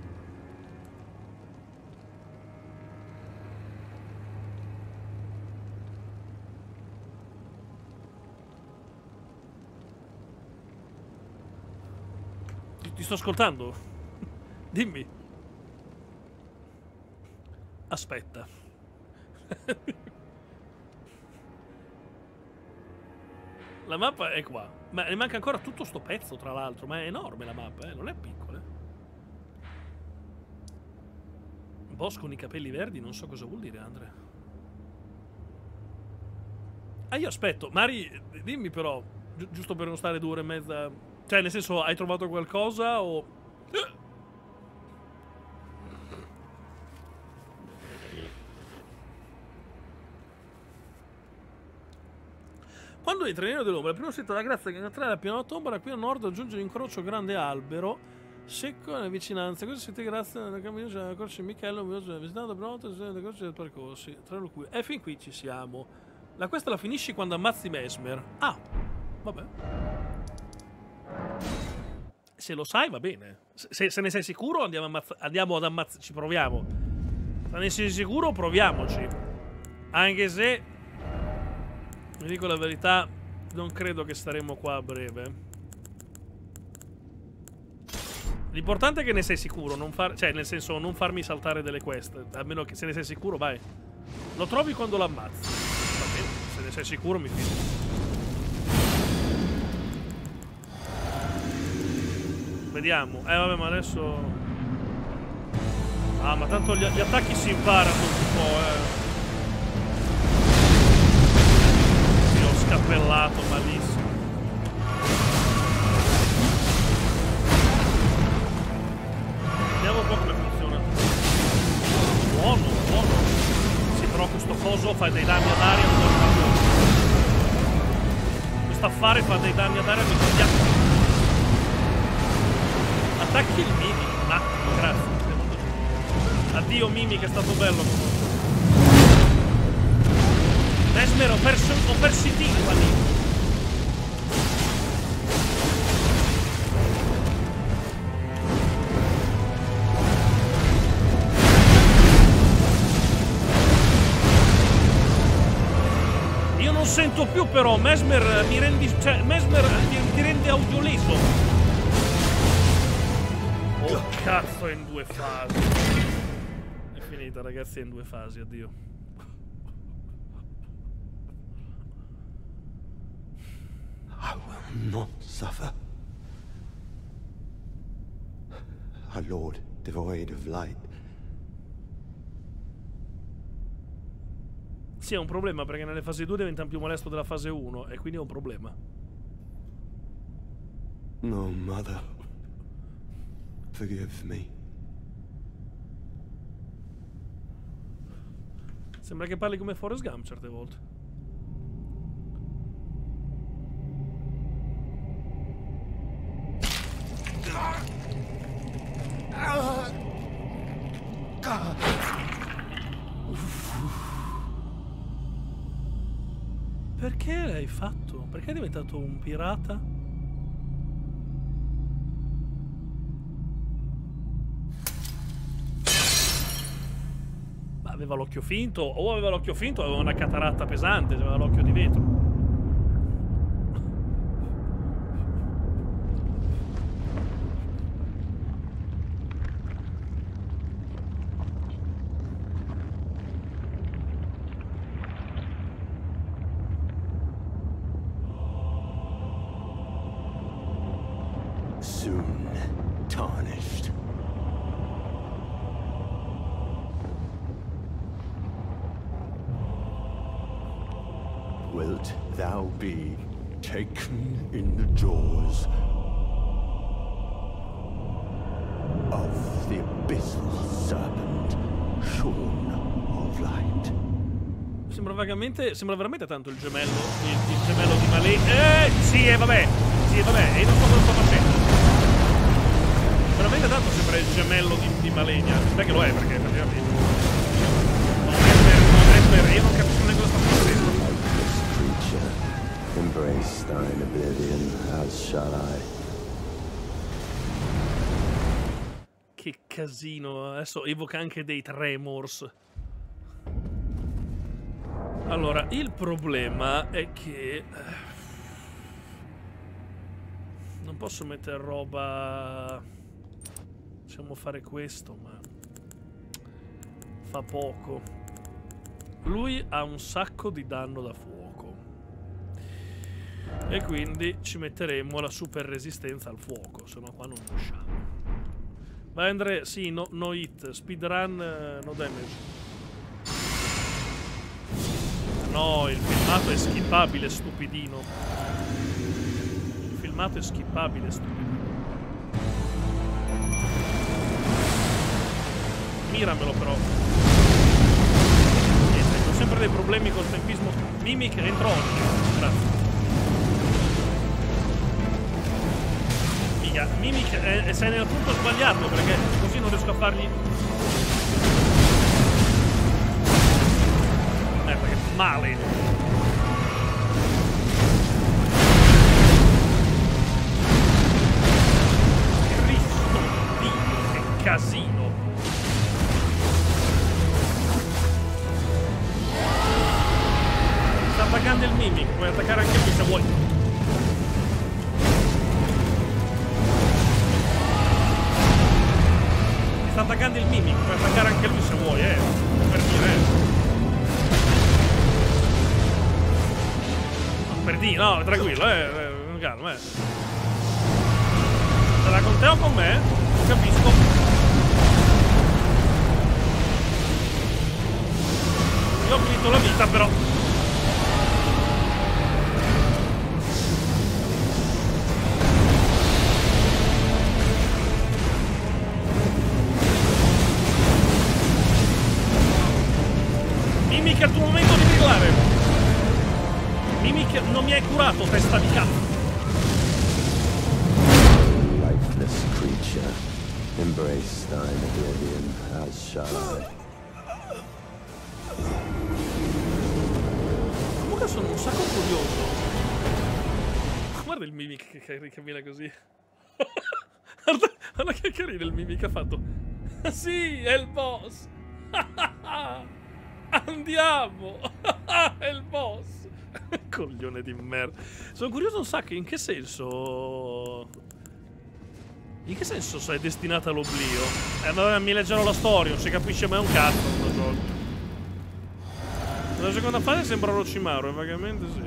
Sto ascoltando. [LAUGHS] Dimmi. Aspetta. [LAUGHS] La mappa è qua. Ma ne manca ancora tutto sto pezzo, tra l'altro. Ma è enorme la mappa, eh? Non è piccola. Un boss con i capelli verdi, non so cosa vuol dire, Andre. Ah, io aspetto. Mari, dimmi però, gi- giusto per non stare due ore e mezza... Cioè, nel senso, hai trovato qualcosa o... Quando entri nel dell'ombra, il primo sito della grazia che entrare alla piana tomba, qui a nord aggiunge un incrocio grande albero secco nelle vicinanze. Questo siete grazie alla cammino c'è la corce Michele, per notte, le corce del percorsi. Tra cui. E fin qui ci siamo. La questa la finisci quando ammazzi Mesmer. Ah, vabbè. Se lo sai va bene. Se, se ne sei sicuro andiamo, andiamo ad ammazzare. Ci proviamo. Se ne sei sicuro proviamoci. Anche se vi dico la verità, non credo che staremo qua a breve. L'importante è che ne sei sicuro, non far, cioè nel senso non farmi saltare delle quest, a meno che se ne sei sicuro vai. Lo trovi quando lo ammazzi. Va bene, se ne sei sicuro mi fido. Vediamo. Eh vabbè, ma adesso... Ah, ma tanto gli, gli attacchi si imparano un po', eh. Sì, ho scappellato malissimo. Vediamo un po' come funziona. Buono, buono. Sì, però questo coso fa dei danni ad aria. Questo affare fa dei danni ad aria, mi. Attacchi il Mimi. Attimo, grazie. Addio Mimi, è stato bello. Mesmer, ho perso, ho perso i timpani. Io non sento più però, Mesmer mi rendi. Cioè, Mesmer mi, ti rende audioleso. Cazzo, in due fasi. È finita, ragazzi, è in due fasi, addio. I will not suffer. A lord devoid of light. Sì, è un problema perché nelle fasi 2 diventa più molesto della fase 1 e quindi è un problema. No, mother. Forgive me. Sembra che parli come Forrest Gump certe volte. Perché l'hai fatto? Perché è diventato un pirata? Aveva l'occhio finto, o aveva l'occhio finto o aveva una cataratta pesante, aveva l'occhio di vetro. Soon tarnished. Wilt thou be taken in the jaws of the abyssal serpent, shorn of light? Sembra vagamente, sembra veramente tanto il gemello, il, il gemello di Malé. Eh, sì, e vabbè, sì, vabbè, e non so cosa sto facendo. Veramente tanto sembra il gemello di, di Malenia. Beh che lo è, perché effettivamente. Non Esmer, non Esmer, io non capisco neanche cosa sta facendo. Embrace thine oblivion, as shall I. Che casino, adesso evoca anche dei tremors. Allora, il problema è che... eh, Non posso mettere roba... Possiamo fare questo, ma... Fa poco. Lui ha un sacco di danno da fuoco. E quindi ci metteremo la super resistenza al fuoco, se no qua non riusciamo. Vai Andre, sì, no, no hit, speedrun, eh, no damage. No, il filmato è skippabile, stupidino. Il filmato è skippabile, stupidino. Miramelo però. Niente, ho sempre dei problemi col tempismo. Mimic, entro oggi. Grazie. Mimic è- sei nel punto sbagliato perché così non riesco a fargli. Male! Cristo Dio, che casino! No, tranquillo, eh. eh, Calma, eh. Se la o con me? Non capisco. Io ho finito la vita, però. Mimic è il tuo momento di brillare. Mimic non mi hai curato, testa di cazzo. Lifeless creature, embrace thine oblivion, as shall I. Comunque sono un sacco curioso. Guarda il mimic che, che cammina così. [LAUGHS] guarda, guarda che carino il mimic ha fatto. [LAUGHS] sì, è il boss. [LAUGHS] Andiamo. è il boss. [LAUGHS] Coglione di merda. Sono curioso un sacco in che senso... In che senso sei destinata all'oblio? Eh, vabbè, mi leggerò la storia, non si capisce mai un cazzo sto gioco. La seconda fase sembra Orochimaru, eh, vagamente sì.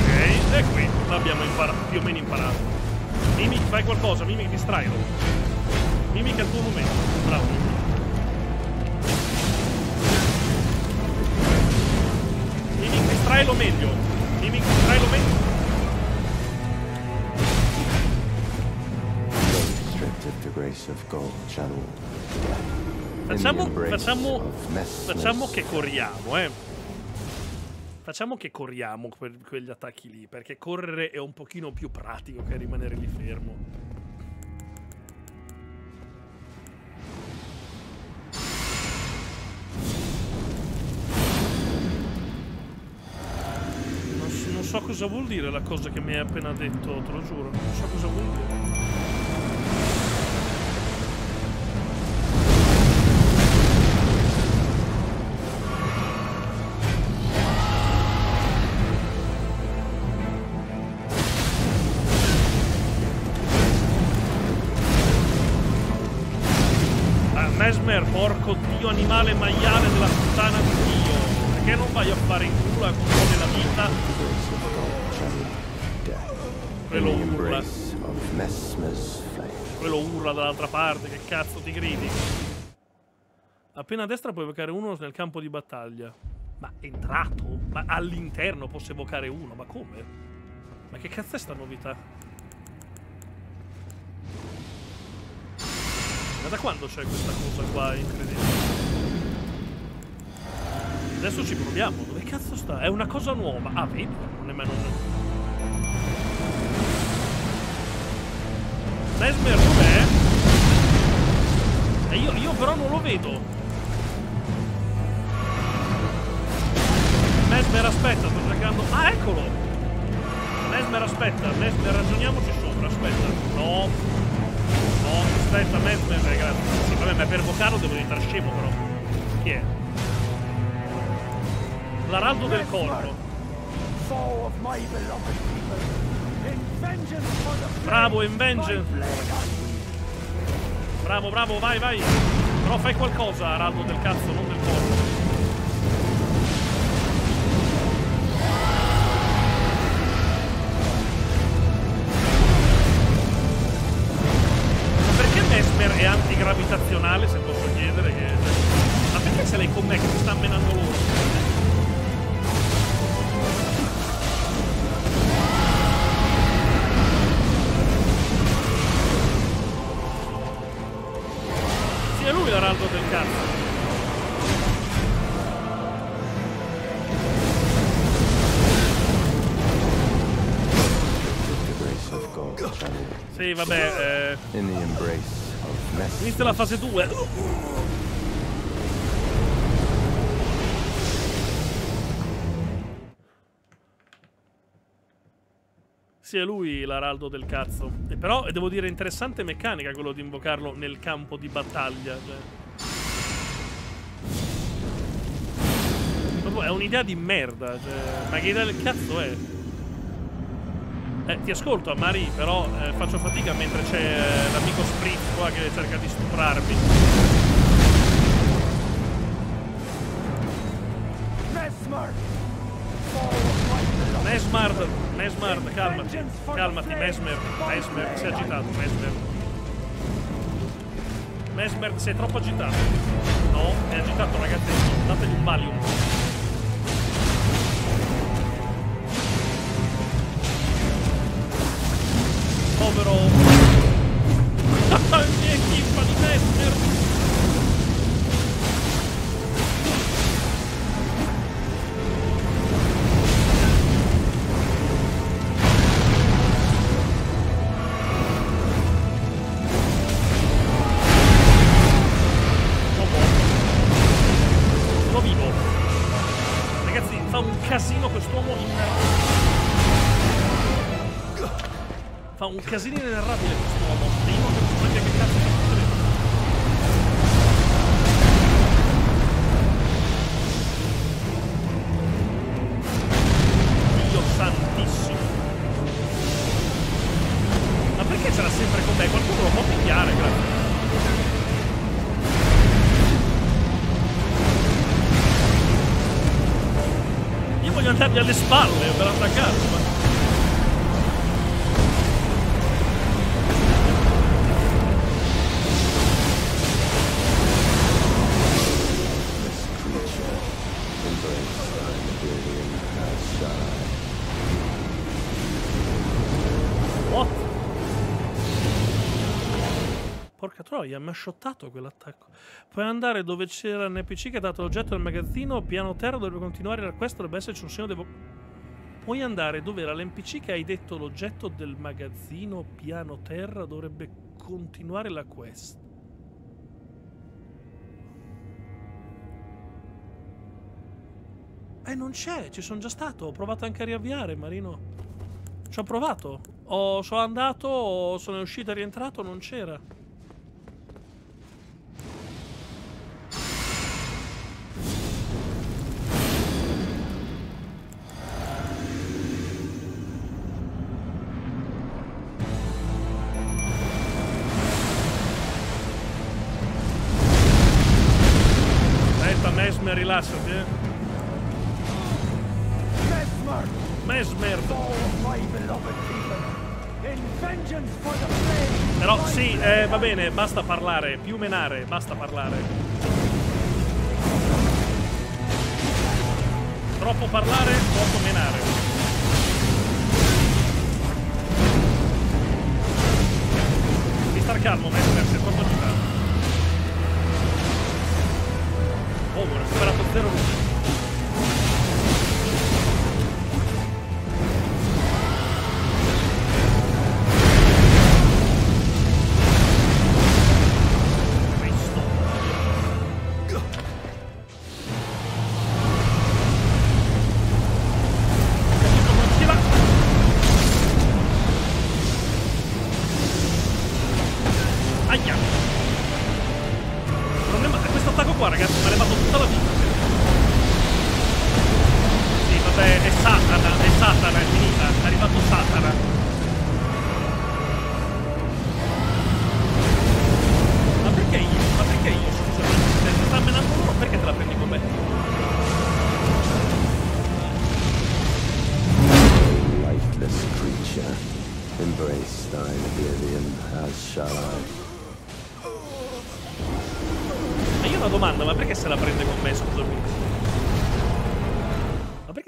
Ok, e qui l'abbiamo più o meno imparato. Mimic, fai qualcosa, Mimic, distrailo. Mimic è il tuo momento. Bravo, Mimic. Mimic, distrailo meglio. Mimic, distrailo meglio. Facciamo, facciamo, facciamo che corriamo, eh. Facciamo che corriamo per quegli attacchi lì, perché correre è un pochino più pratico che rimanere lì fermo. So cosa vuol dire la cosa che mi hai appena detto, te lo giuro. Non so cosa vuol dire. Dall'altra parte, che cazzo ti gridi? Appena a destra puoi evocare uno nel campo di battaglia. Ma entrato? Ma all'interno posso evocare uno? Ma come? Ma che cazzo è sta novità? Ma da quando c'è questa cosa qua incredibile? Adesso ci proviamo. Dove cazzo sta? È una cosa nuova. Ah, vedi? Non è mai... Non... Mesmer, dov'è? E io, io però non lo vedo. Mesmer aspetta, sto cercando. Ah, eccolo! Mesmer aspetta, Mesmer ragioniamoci sopra, aspetta. No. No, aspetta, Mesmer, eh, grazie. Sì, vabbè, ma per vocalo devo diventare scemo però. Chi è? L'araldo del the Bravo, in vengeance. Bravo, bravo, vai, vai. Però fai qualcosa, Araldo del cazzo, non del corpo. Sì, vabbè, eh, inizia la fase 2. Sì, è lui l'araldo del cazzo. E però, devo dire, interessante meccanica quello di invocarlo nel campo di battaglia. Cioè. È un'idea di merda. Cioè. Ma che idea del cazzo è? Eh, ti ascolto, Amari, però eh, faccio fatica mentre c'è eh, l'amico Spritz qua che cerca di stuprarmi. Beloved Mesmard, Mesmard, calmati, calmati, Mesmer, Mesmer, sei agitato, Mesmer. Mesmer, sei troppo agitato. No, è agitato, ragazzi, dategli un Valium. overall. Niech mi pan Fa un casino troia, mi ha shottato quell'attacco. Puoi andare dove c'era l'NPC che ha dato l'oggetto del magazzino, piano terra, dovrebbe continuare la quest, dovrebbe esserci un segno devo... Puoi andare dove era l'NPC che hai detto l'oggetto del magazzino, piano terra, dovrebbe continuare la quest. Eh, non c'è, ci sono già stato, ho provato anche a riavviare, Marino. Ci ho provato. O sono andato, sono uscito e rientrato, non c'era. Rilassati, eh. Mesmer, Mesmer. plague. Però sì, eh, va bene, basta parlare. Più menare, basta parlare. Troppo parlare, troppo menare. Devi star calmo, Mesmer, sei troppo agitato. Oh, buona, ho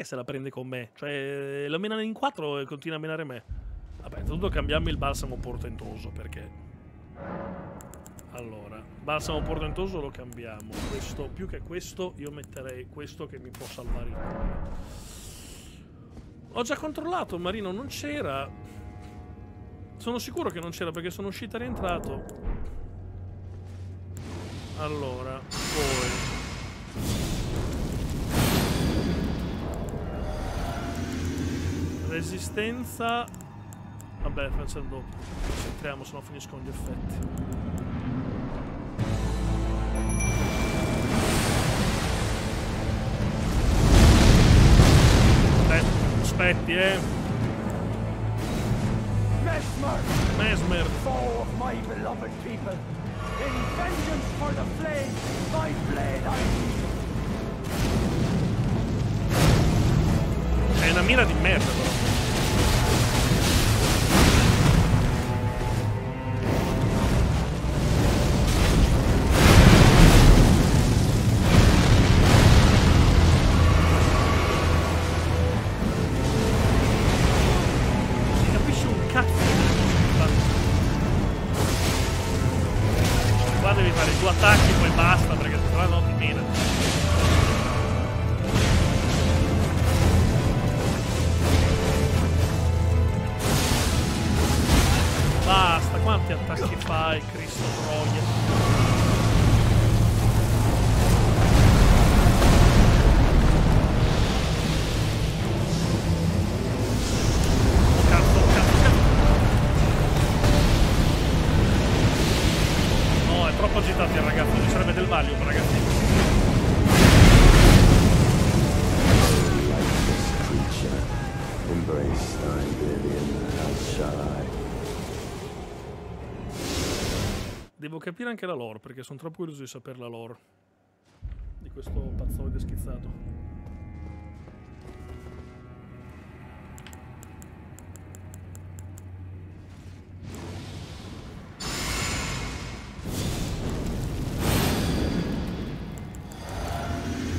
se la prende con me? Cioè, lo menano in quattro e continua a menare me. Vabbè, tutto cambiamo il balsamo portentoso, perché... Allora, balsamo portentoso lo cambiamo. Questo, più che questo, io metterei questo che mi può salvare il culo. Ho già controllato, Marino non c'era. Sono sicuro che non c'era perché sono uscito e rientrato. Allora, poi... Resistenza... Vabbè, facciamo dopo. Concentriamo, se no finiscono gli effetti. Aspetti, eh. Mesmer, Mesmer. foe of my beloved people. In vengeance for the flames, my blade I È una mira di merda, però. Capire anche la lore, perché sono troppo curioso di sapere la lore di questo pazzoide schizzato.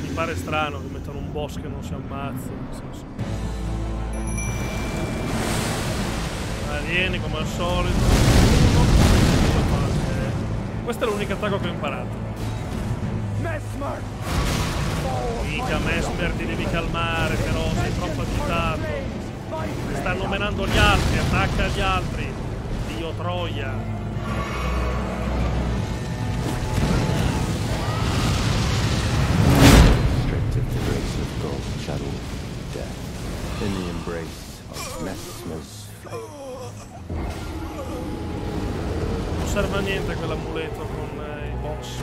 Mi pare strano che mettano un boss che non si ammazza, nel senso. Ah, vieni come al solito. Questo è l'unico attacco che ho imparato. Mesmer, Mica Mesmer ti devi calmare però, sei troppo agitato. blade Stanno menando gli altri, attacca gli altri. Dio troia. Shadow death, in the embrace of Mesmer's flame. Serve a niente quell'amuleto con eh, i boss.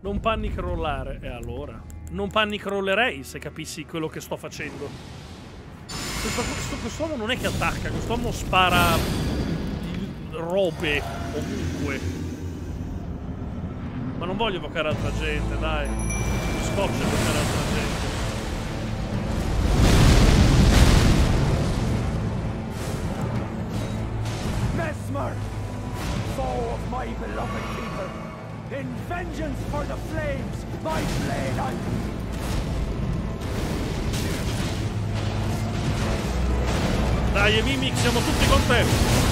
Non panic rollare. E allora? Non panic rollerei se capissi quello che sto facendo. Quest'uomo non è che attacca, quest'uomo spara robe ovunque. Ma non voglio evocare altra gente, dai. Mi scoccia evocare altra gente. Mesmer, foe of my beloved people. In vengeance for the flames, my blade I Dai, Mimic, siamo tutti con te.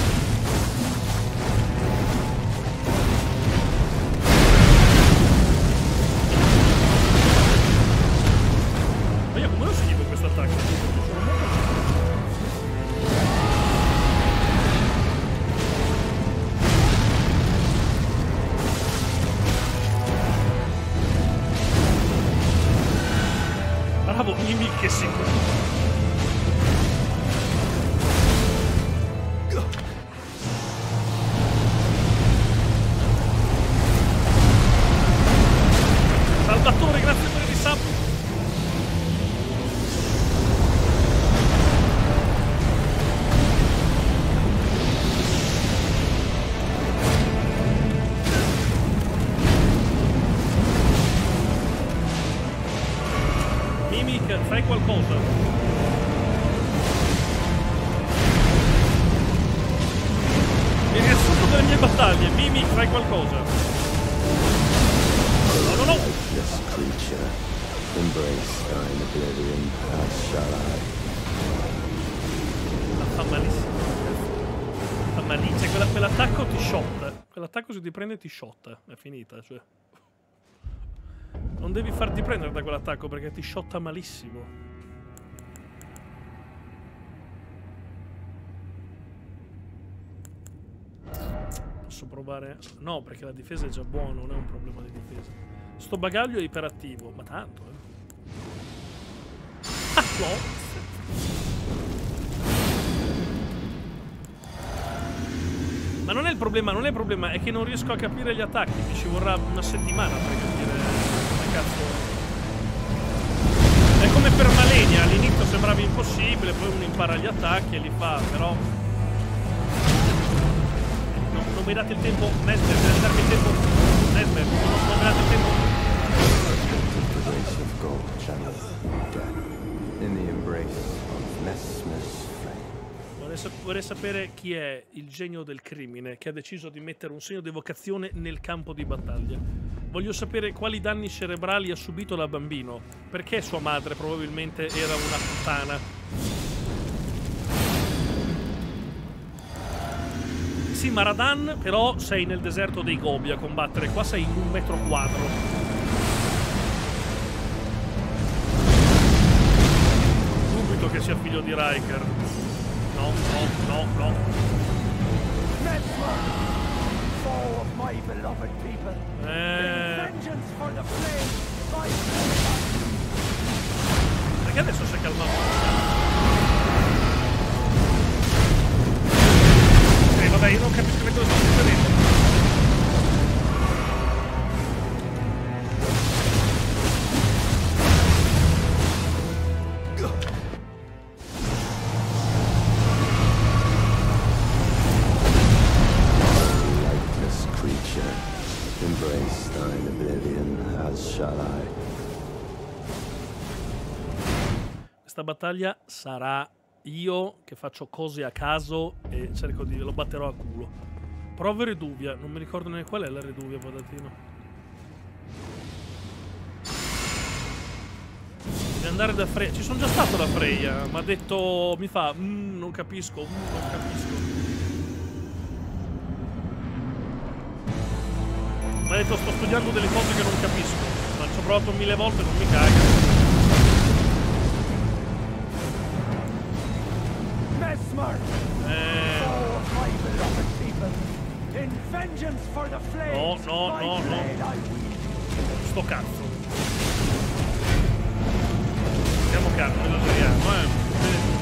Se ti prende ti shot. È finita, cioè. Non devi farti prendere da quell'attacco perché ti shotta malissimo. Posso provare... No, perché la difesa è già buona, non è un problema di difesa. Sto bagaglio è iperattivo, ma tanto, eh. Ah, no. Ma non è il problema, non è il problema, è che non riesco a capire gli attacchi. Mi ci vorrà una settimana per capire come cazzo. È come per Malenia, all'inizio sembrava impossibile, poi uno impara gli attacchi e li fa, però. No, non mi date il tempo, Nesmer, deve darmi il tempo. Nesmer, non, non mi date il tempo. In the embrace of flame. Vorrei, sap- vorrei sapere chi è il genio del crimine che ha deciso di mettere un segno di evocazione nel campo di battaglia. Voglio sapere quali danni cerebrali ha subito da bambino. Perché sua madre probabilmente era una puttana. Sì, Maradan, però sei nel deserto dei Gobi a combattere. Qua sei in un metro quadro. Che sia figlio di Riker. No, of my beloved people. Eh, for the flame, si vabbè, io non capisco che cosa sta succedendo. Battaglia sarà io che faccio cose a caso e cerco di... lo batterò a culo. Prova Reduvia, non mi ricordo neanche qual è la Reduvia, patatino. Devi andare da Freya. Ci sono già stato da Freya, ma ha detto... mi fa... "Mm, non capisco, mm, non capisco. Mi ha detto sto studiando delle cose che non capisco. Ma ci ho provato mille volte, non mi caga. Messmer, Eh... foe of my beloved people. In vengeance for the flames, no, my no, no. blade I wield. Sto cazzo. Siamo cazzo, esageriamo, eh.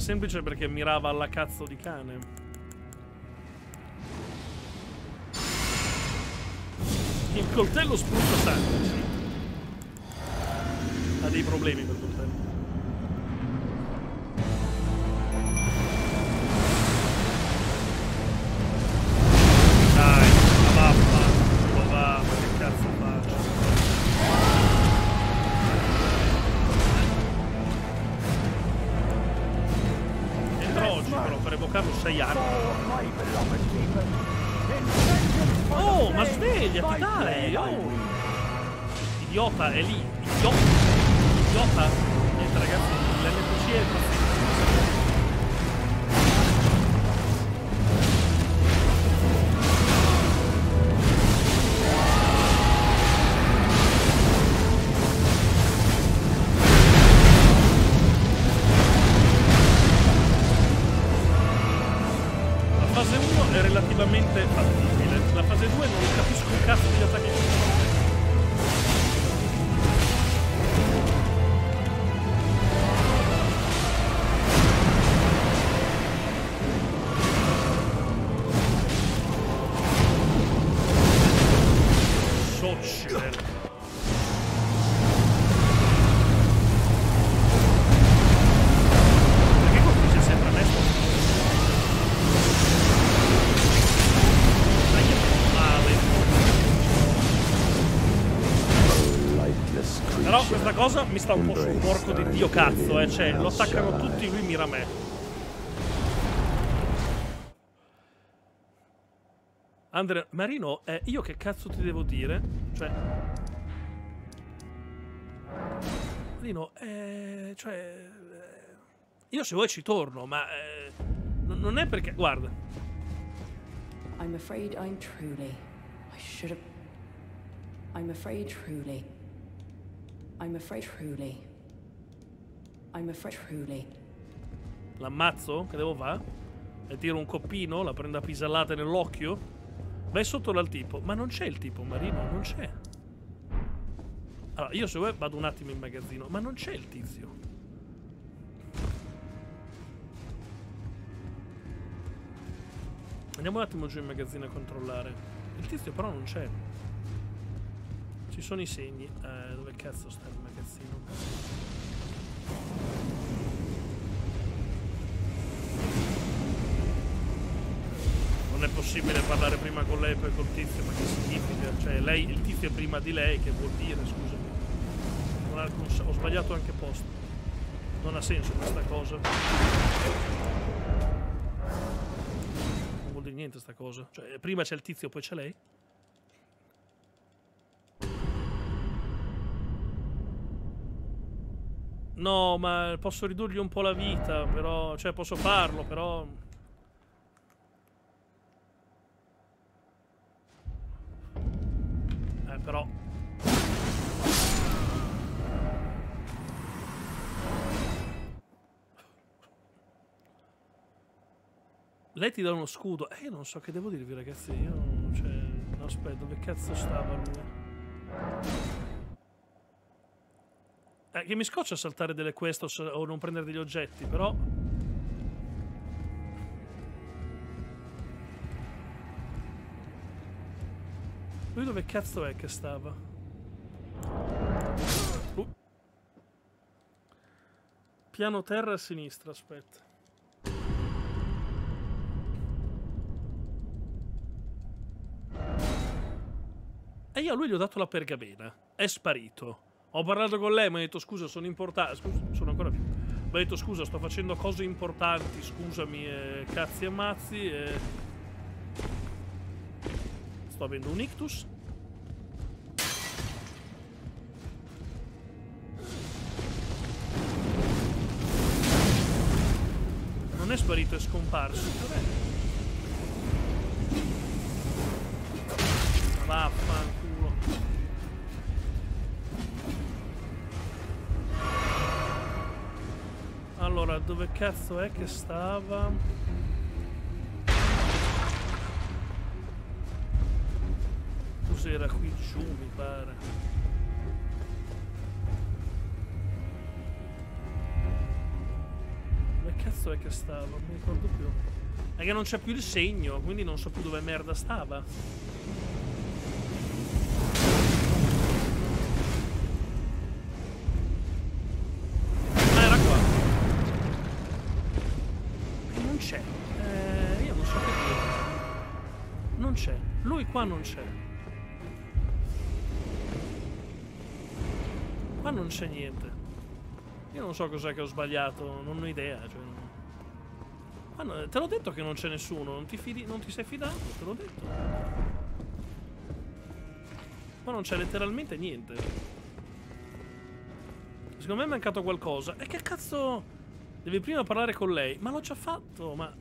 Semplice perché mirava alla cazzo di cane. Il coltello spruzza sangue, sì. Ha dei problemi quel fase 1 è relativamente fattibile. La fase 2 non capisco un cazzo degli attacchi dio cazzo, eh. Cioè, lo attaccano tutti, lui mira me. Andre, Marino, eh, io che cazzo ti devo dire? Cioè... Marino, eh, cioè... eh, io se vuoi ci torno, ma... eh, non è perché... Guarda, I'm afraid I'm truly. I should. I'm afraid truly. I'm afraid truly. L'ammazzo? Che devo fare? Le tiro un coppino? La prendo a pisellate nell'occhio? Vai sotto dal tipo. Ma non c'è il tipo, Marino, non c'è. Allora, io se vuoi vado un attimo in magazzino, ma non c'è il tizio. Andiamo un attimo giù in magazzino a controllare. Il tizio però non c'è. Ci sono i segni. Eh, dove cazzo sta il magazzino? Non è possibile parlare prima con lei e poi col tizio, ma che significa? Cioè, lei, il tizio è prima di lei, che vuol dire, scusami. Non ha sen- ho sbagliato anche posto. Non ha senso questa cosa. Non vuol dire niente sta cosa. Cioè, prima c'è il tizio, poi c'è lei. No, ma posso ridurgli un po' la vita, però... Cioè, posso farlo, però... Eh, però... Lei ti dà uno scudo. Eh, io non so che devo dirvi, ragazzi. Io... Cioè... Aspetta, dove cazzo stava lui? Eh, che mi scoccia saltare delle quest o, s- o non prendere degli oggetti, però... Lui dove cazzo è che stava? Uh. Piano terra a sinistra, aspetta. E io a lui gli ho dato la pergamena. È sparito. Ho parlato con lei, mi ha detto scusa, sono importante. Scusa, sono ancora più. Mi ha detto scusa, sto facendo cose importanti, scusami, eh, cazzi e mazzi. eh. Sto avendo un ictus. Non è sparito, è scomparso. Dov'è? Vaffanculo. Allora, dove cazzo è che stava? Cos'era qui giù, mi pare. Dove cazzo è che stava? Non mi ricordo più. È che non c'è più il segno, quindi non so più dove merda stava. Non c'è. Qua non c'è niente. Io non so cos'è che ho sbagliato, non ho idea. Cioè... Qua no- te l'ho detto che non c'è nessuno, non ti, fidi, non ti sei fidato, te l'ho detto. Qua non c'è letteralmente niente. Secondo me è mancato qualcosa. E che cazzo... Devi prima parlare con lei. Ma l'ho già fatto, ma...